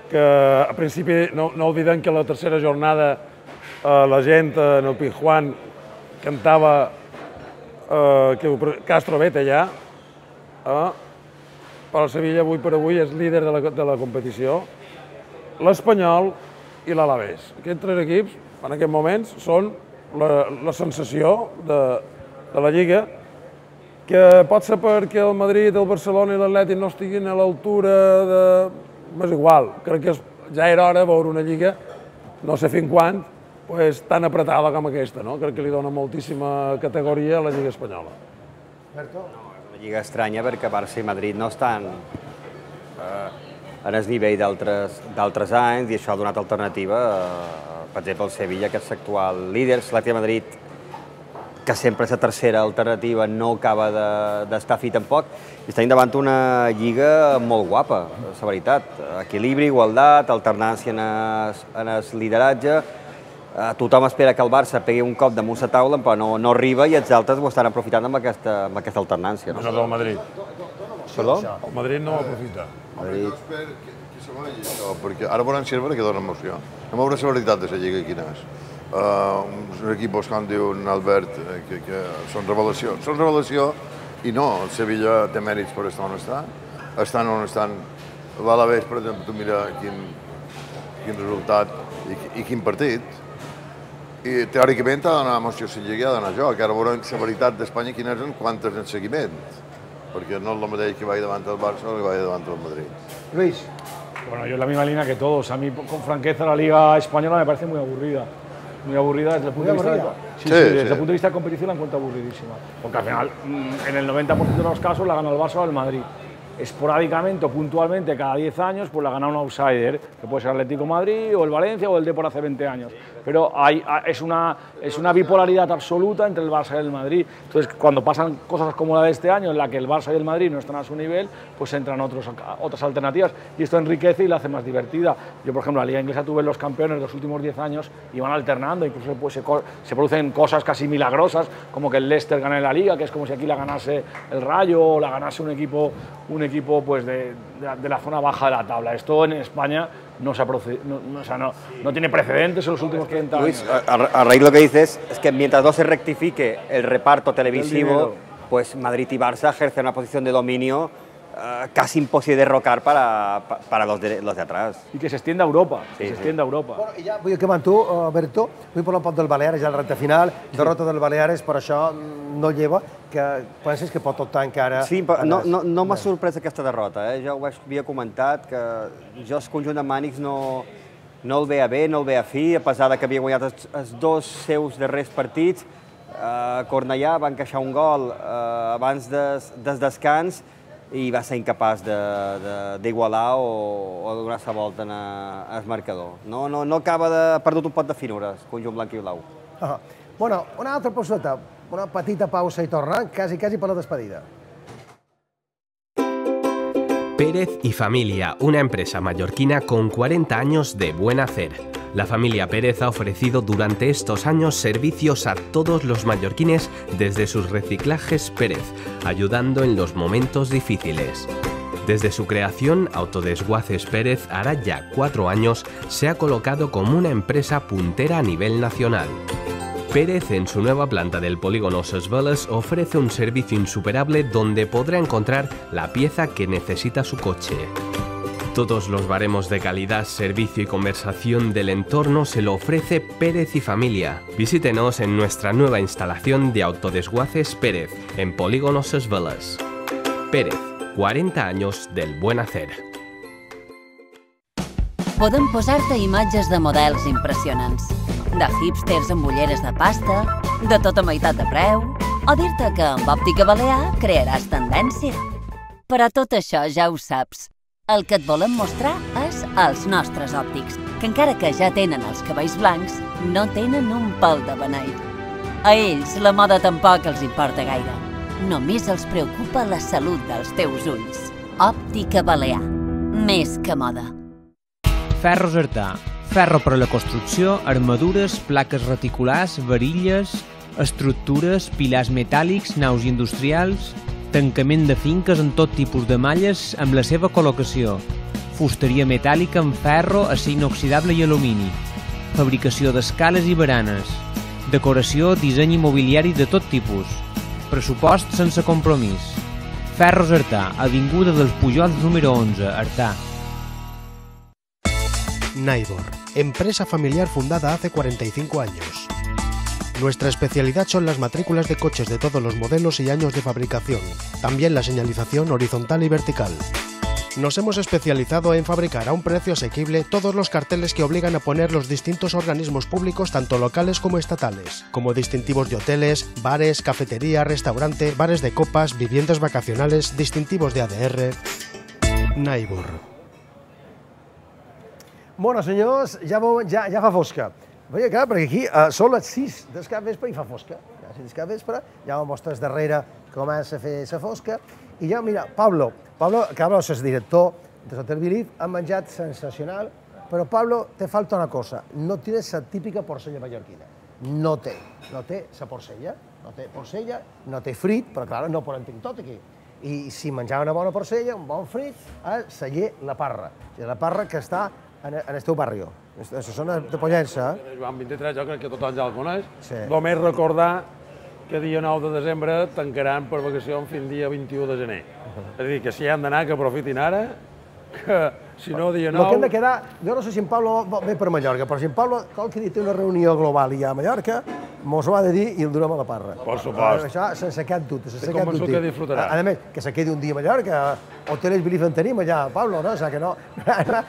que a principi no, no oblidem que la tercera jornada eh, la gent en el Pijuan cantava eh, que Castro vete ja, eh, però el Sevilla avui per avui és líder de la, de la competició, l'Espanyol i l'Alavés. Aquests tres equips, en aquests moments, són la, la sensació de, de la Lliga, que pot ser perquè el Madrid, el Barcelona i l'Atlètic no estiguin a l'altura de... És igual, crec que ja era hora de veure una Lliga, no sé fins quan, pues, tan apretada com aquesta, no? Crec que li dona moltíssima categoria a la Lliga Espanyola. Berto? Una lliga estranya perquè Barça i Madrid no estan eh, en el nivell d'altres anys i això ha donat alternativa, eh, per exemple, el Sevilla, que és l'actual líder, l'Atlètic Madrid, que sempre és la tercera alternativa, no acaba d'estar de, fi tampoc, i estem davant una lliga molt guapa, la veritat. Equilibri, igualtat, alternància en el lideratge, eh, tothom espera que el Barça pegui un cop damunt la taula, però no, no arriba i els altres ho estan aprofitant amb aquesta, amb aquesta alternància. No? el Madrid. Perdó? El Madrid no ho aprofita. Madrid. Que, que se vagi això, perquè ara veurem si és vera que dona emoció. A veure la veritat de la Lliga quina és. Uh, uns equips, com diu Albert, eh, que, que són revelació. Són revelació i no, el Sevilla té mèrits per estar on està. Estan on estan. L'Alavés, per exemple, tu mira quin, quin resultat I, i quin partit. I teòricament ha d'anar amb si sigui ha d'anar jo, que ara veurem la veritat d'Espanya quina és en quantes en seguiment, perquè no és el mateix que vagi davant del Barça o que vagi davant del Madrid. Luis. Bueno, yo en la misma línea que todos. A mí, con franqueza, la Liga Española me parece muy aburrida. Muy aburrida desde el punto, de vista, de, sí, Sí, sí, desde sí. el punto de vista de competición la encuentro aburridísima. Porque al final, mm, en el 90% de los casos, la gana el Barça o el Madrid. Esporádicamente o puntualmente, cada 10 años, pues la gana un outsider, que puede ser Atlético de Madrid o el Valencia o el Depor hace 20 años. Pero hay, es, una, bipolaridad absoluta entre el Barça y el Madrid. Entonces, cuando pasan cosas como la de este año, en la que el Barça y el Madrid no están a su nivel, pues entran otros, otras alternativas y esto enriquece y la hace más divertida. Yo, por ejemplo, la Liga Inglesa tuve los campeones los últimos 10 años y van alternando, incluso pues, se, producen cosas casi milagrosas, como que el Leicester gane la Liga, que es como si aquí la ganase el Rayo o la ganase un equipo, un equipo pues, de, de la zona baja de la tabla. Esto en España no, se ha no, no, o sea, no, no tiene precedentes en los últimos 30 Luis, años. a, a- a raíz de lo que dices, es que mientras no se rectifique el reparto televisivo, pues Madrid y Barça ejercen una posición de dominio casi imposible de derrocar para, pa- para los, de, los de atrás. Y que se extienda a Europa, que Sí, se sí. extienda a Europa. Bueno, i ja vull acabar amb tu, uh, Berto. Vull parlar un poc del Baleares, ja al recte final. Derrota del Baleares, per això no lleva, que penses que pot optar encara... Sí, però no, a no, no m'ha sorprès aquesta derrota. Eh? Ja ho havia comentat, que jo el conjunt de Mànix no, no el veia bé, no el veia fi, a pesar de que havia guanyat els, els dos seus darrers partits. A Cornellà va encaixar un gol eh, abans des, des descans i va ser incapaç de- de- d'igualar o, o de donar la volta en a- al marcador. No, no, no acaba de... ha perdut un pot de finures, conjunt blanc i blau. Ah, bueno, una altra pauseta, una petita pausa i tornem, quasi, quasi per la despedida. Pérez y Familia, una empresa mallorquina con 40 años de buen hacer. La familia Pérez ha ofrecido durante estos años servicios a todos los mallorquines desde sus reciclajes Pérez, ayudando en los momentos difíciles. Desde su creación, Autodesguaces Pérez hará ya cuatro años se ha colocado como una empresa puntera a nivel nacional. Pérez en su nueva planta del polígono Ses Veles ofrece un servicio insuperable donde podrá encontrar la pieza que necesita su coche. Todos los baremos de calidad, servicio y conversación del entorno se lo ofrece Pérez y Familia. Visítenos en nuestra nueva instalación de Autodesguaces Pérez en Polígono Ses Veles. Pérez, 40 años del buen hacer. Podem posar-te imatges de models impressionants. De hipsters amb ulleres de pasta, de tota meitat de preu, o dir-te que amb òptica balear crearàs tendència. Però tot això ja ho saps. El que et volem mostrar és els nostres òptics, que encara que ja tenen els cabells blancs, no tenen un pèl de beneit. A ells la moda tampoc els importa gaire. Només els preocupa la salut dels teus ulls. Òptica Balear. Més que moda. Ferros Artà. Ferro per a la construcció, armadures, plaques reticulars, varilles, estructures, pilars metàl·lics, naus industrials, tancament de finques en tot tipus de malles amb la seva col·locació, fusteria metàl·lica amb ferro, acer inoxidable i alumini, fabricació d'escales i baranes, decoració, disseny immobiliari de tot tipus, pressupost sense compromís. Ferros Artà, Avinguda dels Pujols número 11, Artà. Naibor, empresa familiar fundada hace 45 años. Nuestra especialidad son las matrículas de coches de todos los modelos y años de fabricación, también la señalización horizontal y vertical. Nos hemos especializado en fabricar a un precio asequible todos los carteles que obligan a poner los distintos organismos públicos, tanto locales como estatales, como distintivos de hoteles, bares, cafetería, restaurante, bares de copas, viviendas vacacionales, distintivos de ADR. Naibor. Bueno, senyors, ja, ja, ja fa fosca. Veia, clar, perquè aquí uh, són les 6 del cap vespre i fa fosca. Ja, 6 del cap vespre, ja ho mostres darrere comença a fer la fosca. I ja, mira, Pablo, Pablo, ara és director de Hotel Biliv, ha menjat sensacional, però Pablo, te falta una cosa, no tienes la típica porcella mallorquina. No té, no té la porcella, no té porcella, no té frit, però clar, no podem tenir tot aquí. I si menjava una bona porcella, un bon frit, a celler La Parra. La Parra que està en, en el teu barri. Això són de Pollença, eh? Joan 23, jo crec que tothom ja el coneix. Sí. Només recordar que dia 9 de desembre tancaran per vacació fins dia 21 de gener. És a dir, que si han d'anar, que aprofitin ara, que Si no, dia Lo que hem de quedar, jo no sé si en Pablo ve per Mallorca, però si en Pablo, qualque dia té una reunió global i a Mallorca, mos ho ha de dir i el durem a la parra. Per supost. Això sense cap dubte, sense cap dubte. que disfrutarà. A, a més, que se quedi un dia a Mallorca, hoteles Belief en tenim allà, Pablo, no? O sigui que (laughs) no, no, no,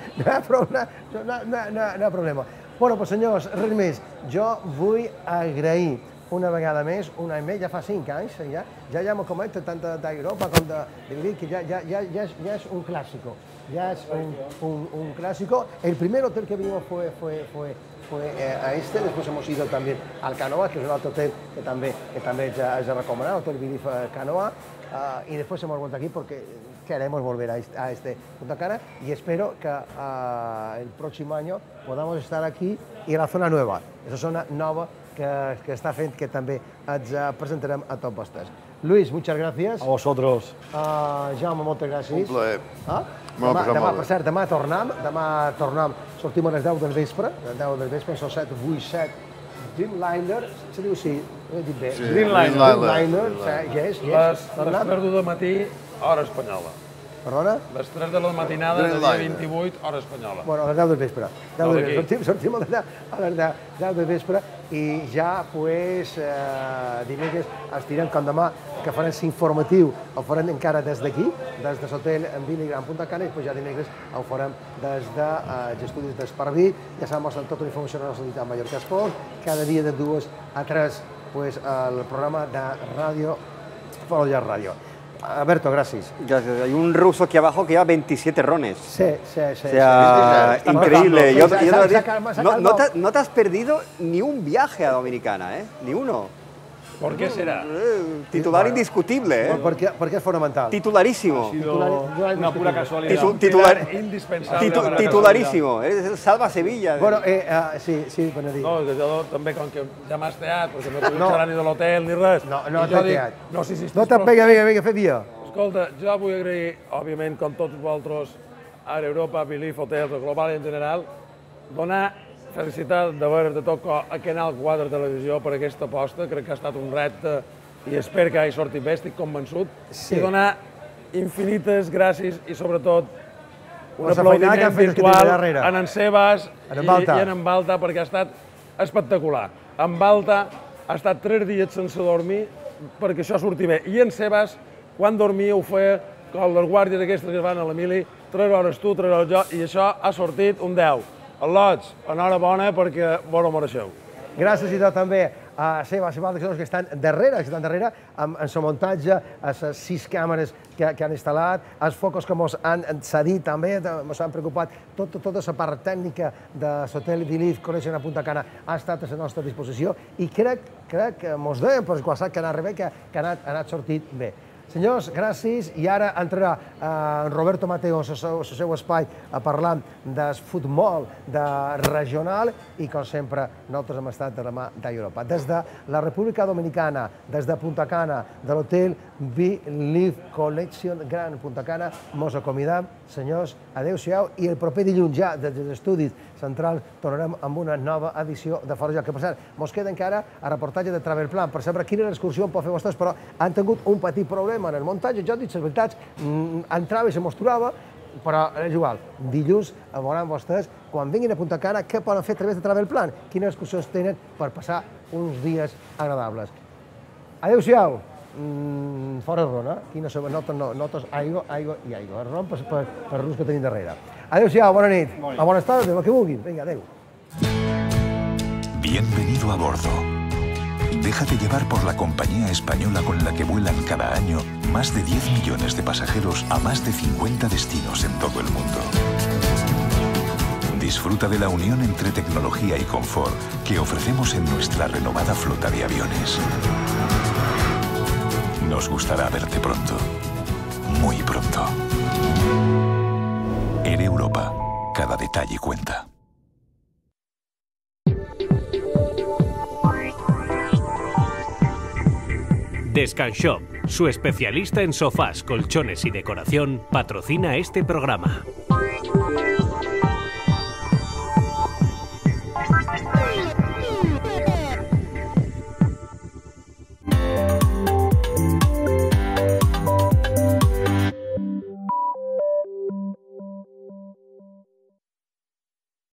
no, no, no, no, no, problema. Bueno, doncs senyors, res més. Jo vull agrair una vegada més, un any més, ja fa cinc anys, ja, ja, ja m'ho comenta tant de- d'Europa com de, de Vic, que ja, ja, ja, ja, és, ja es un clásico, ya es un, un, un clásico. El primer hotel que vimos fue, fue, fue, fue eh, a este, después hemos ido también al Canoa, que es un otro hotel que también, que también ya es de recomendar, Hotel Bilif eh, Canoa, ah, y después hemos vuelto aquí porque queremos volver a este, a este Punta Cana y espero que ah, el próximo año podamos estar aquí y en la zona nueva, esa zona nova que, que està fent que també ens eh, presentarem a tots vostès. Luis, muchas gracias. A vosotros. Uh, Jaume, moltes gràcies. Un plaer. Ah? Demà, passat demà, molt per cert, demà tornem, demà tornem, sortim a les 10 del vespre, a les 10 del vespre, són 7, 8, 7, Dreamliner, se diu així, ho he dit bé, Sí, Dreamliner, Dreamliner. Dreamliner, sí, yes, yes. Les, les Tornem. 3 de matí, hora espanyola. Perdona? Les 3 de la matinada del dia Dreamliner. 28, hora espanyola. Bueno, a les 10 del vespre. 10 No, del vespre. Sortim, sortim a les 10, a les 10, 10 del vespre i ja, pues, eh, dimecres estirem com demà, que farem informatiu, ho farem encara des d'aquí, des de l'hotel en Billy Gran Punta Cana, i després ja dimecres ho farem des de eh, els estudis d'Esparví, ja s'ha mostrat tota la informació a la nostra entitat Mallorca Esport, cada dia de dues a tres, pues, el programa de ràdio, Foro ya Radio. Alberto, gracias. Gracias. Hay un ruso aquí abajo que lleva 27 rones. Sí, sí, sí. O sea, sí, sí, sí. increíble. Yo, yo te, no te has perdido ni un viaje a Dominicana, ¿eh? Ni uno. ¿Por qué será? Eh, Titular Bueno, indiscutible, ¿eh? Por- Porque, porque es fundamental. Titularísimo. Ha sido Titular- una pura casualidad. Titu- Un titular, indispensable titu- titularísimo. Es el salva Sevilla. Bueno, eh, ah, sí, sí, Benedicte. No, que jo també, com que ja m'has teat, perquè no he pogut No. ni de l'hotel ni res. No, no t'he dic, teat. No, sí, sí, No te'n pega, vinga, vinga, fer via. Escolta, jo vull agrair, òbviament, com tots vosaltres, a Europa, Belief Hotels, a Global en general, donar felicitat de veure de tot a Canal 4 Televisió per aquesta aposta. Crec que ha estat un repte i espero que hagi sortit bé, estic convençut. Sí. I donar infinites gràcies i, sobretot, un La han aplaudiment virtual en en Sebas En en i, Balta. i en en Balta, perquè ha estat espectacular. En Balta ha estat tres dies sense dormir perquè això surti bé. I en Sebas, quan dormia, ho feia com les guàrdies aquestes que van a l'Emili, tres hores tu, tres hores jo, i això ha sortit un 10. Al·lots, enhorabona perquè vos ho mereixeu. Gràcies i tot també a Seba que són els que estan darrere, que estan darrere amb, el muntatge, a les sis càmeres que, que han instal·lat, els focus que ens han cedit també, ens han preocupat, tot, tota la part tècnica de l'hotel Belief Collection a Punta Cana ha estat a la nostra disposició i crec, crec que mos deien, per qualsevol que ha anat bé, que, que ha, anat, ha anat sortit bé. Senyors, gràcies. I ara entrarà eh, Roberto Mateo el seu, seu espai a parlar del futbol de regional i, com sempre, nosaltres hem estat de la mà d'Europa. Des de la República Dominicana, des de Punta Cana, de l'hotel Believe Collection Gran Punta Cana, mos acomidam. Senyors, adeu-siau i el proper dilluns ja des dels estudis centrals tornarem amb una nova edició de Fora Joc. Que cert, mos queda encara el reportatge de Travel Plan per saber quina l'excursió en pot fer vostès, però han tingut un petit problema en el muntatge. Jo dit les veritats, mm, entrava i se mostrava, però és igual. Dilluns veuran vostès, quan vinguin a Punta Cana, què poden fer a través de Travel Plan, quines excursions tenen per passar uns dies agradables. Adéu-siau. Mm, fora Rona, aquí no sabem, notes, no, notes aigua, aigua i aigua. Ron per, per, per rus que tenim darrere. Adéu-siau, bona nit. A bones tardes, el que vulguin. Vinga, adéu. Bienvenido a bordo. Déjate llevar por la compañía española con la que vuelan cada año más de 10 millones de pasajeros a más de 50 destinos en todo el mundo. Disfruta de la unión entre tecnología y confort que ofrecemos en nuestra renovada flota de aviones. Nos gustará verte pronto. Muy pronto. Air Europa. Cada detalle cuenta. Descanshop, su especialista en sofás, colchones y decoración, patrocina este programa.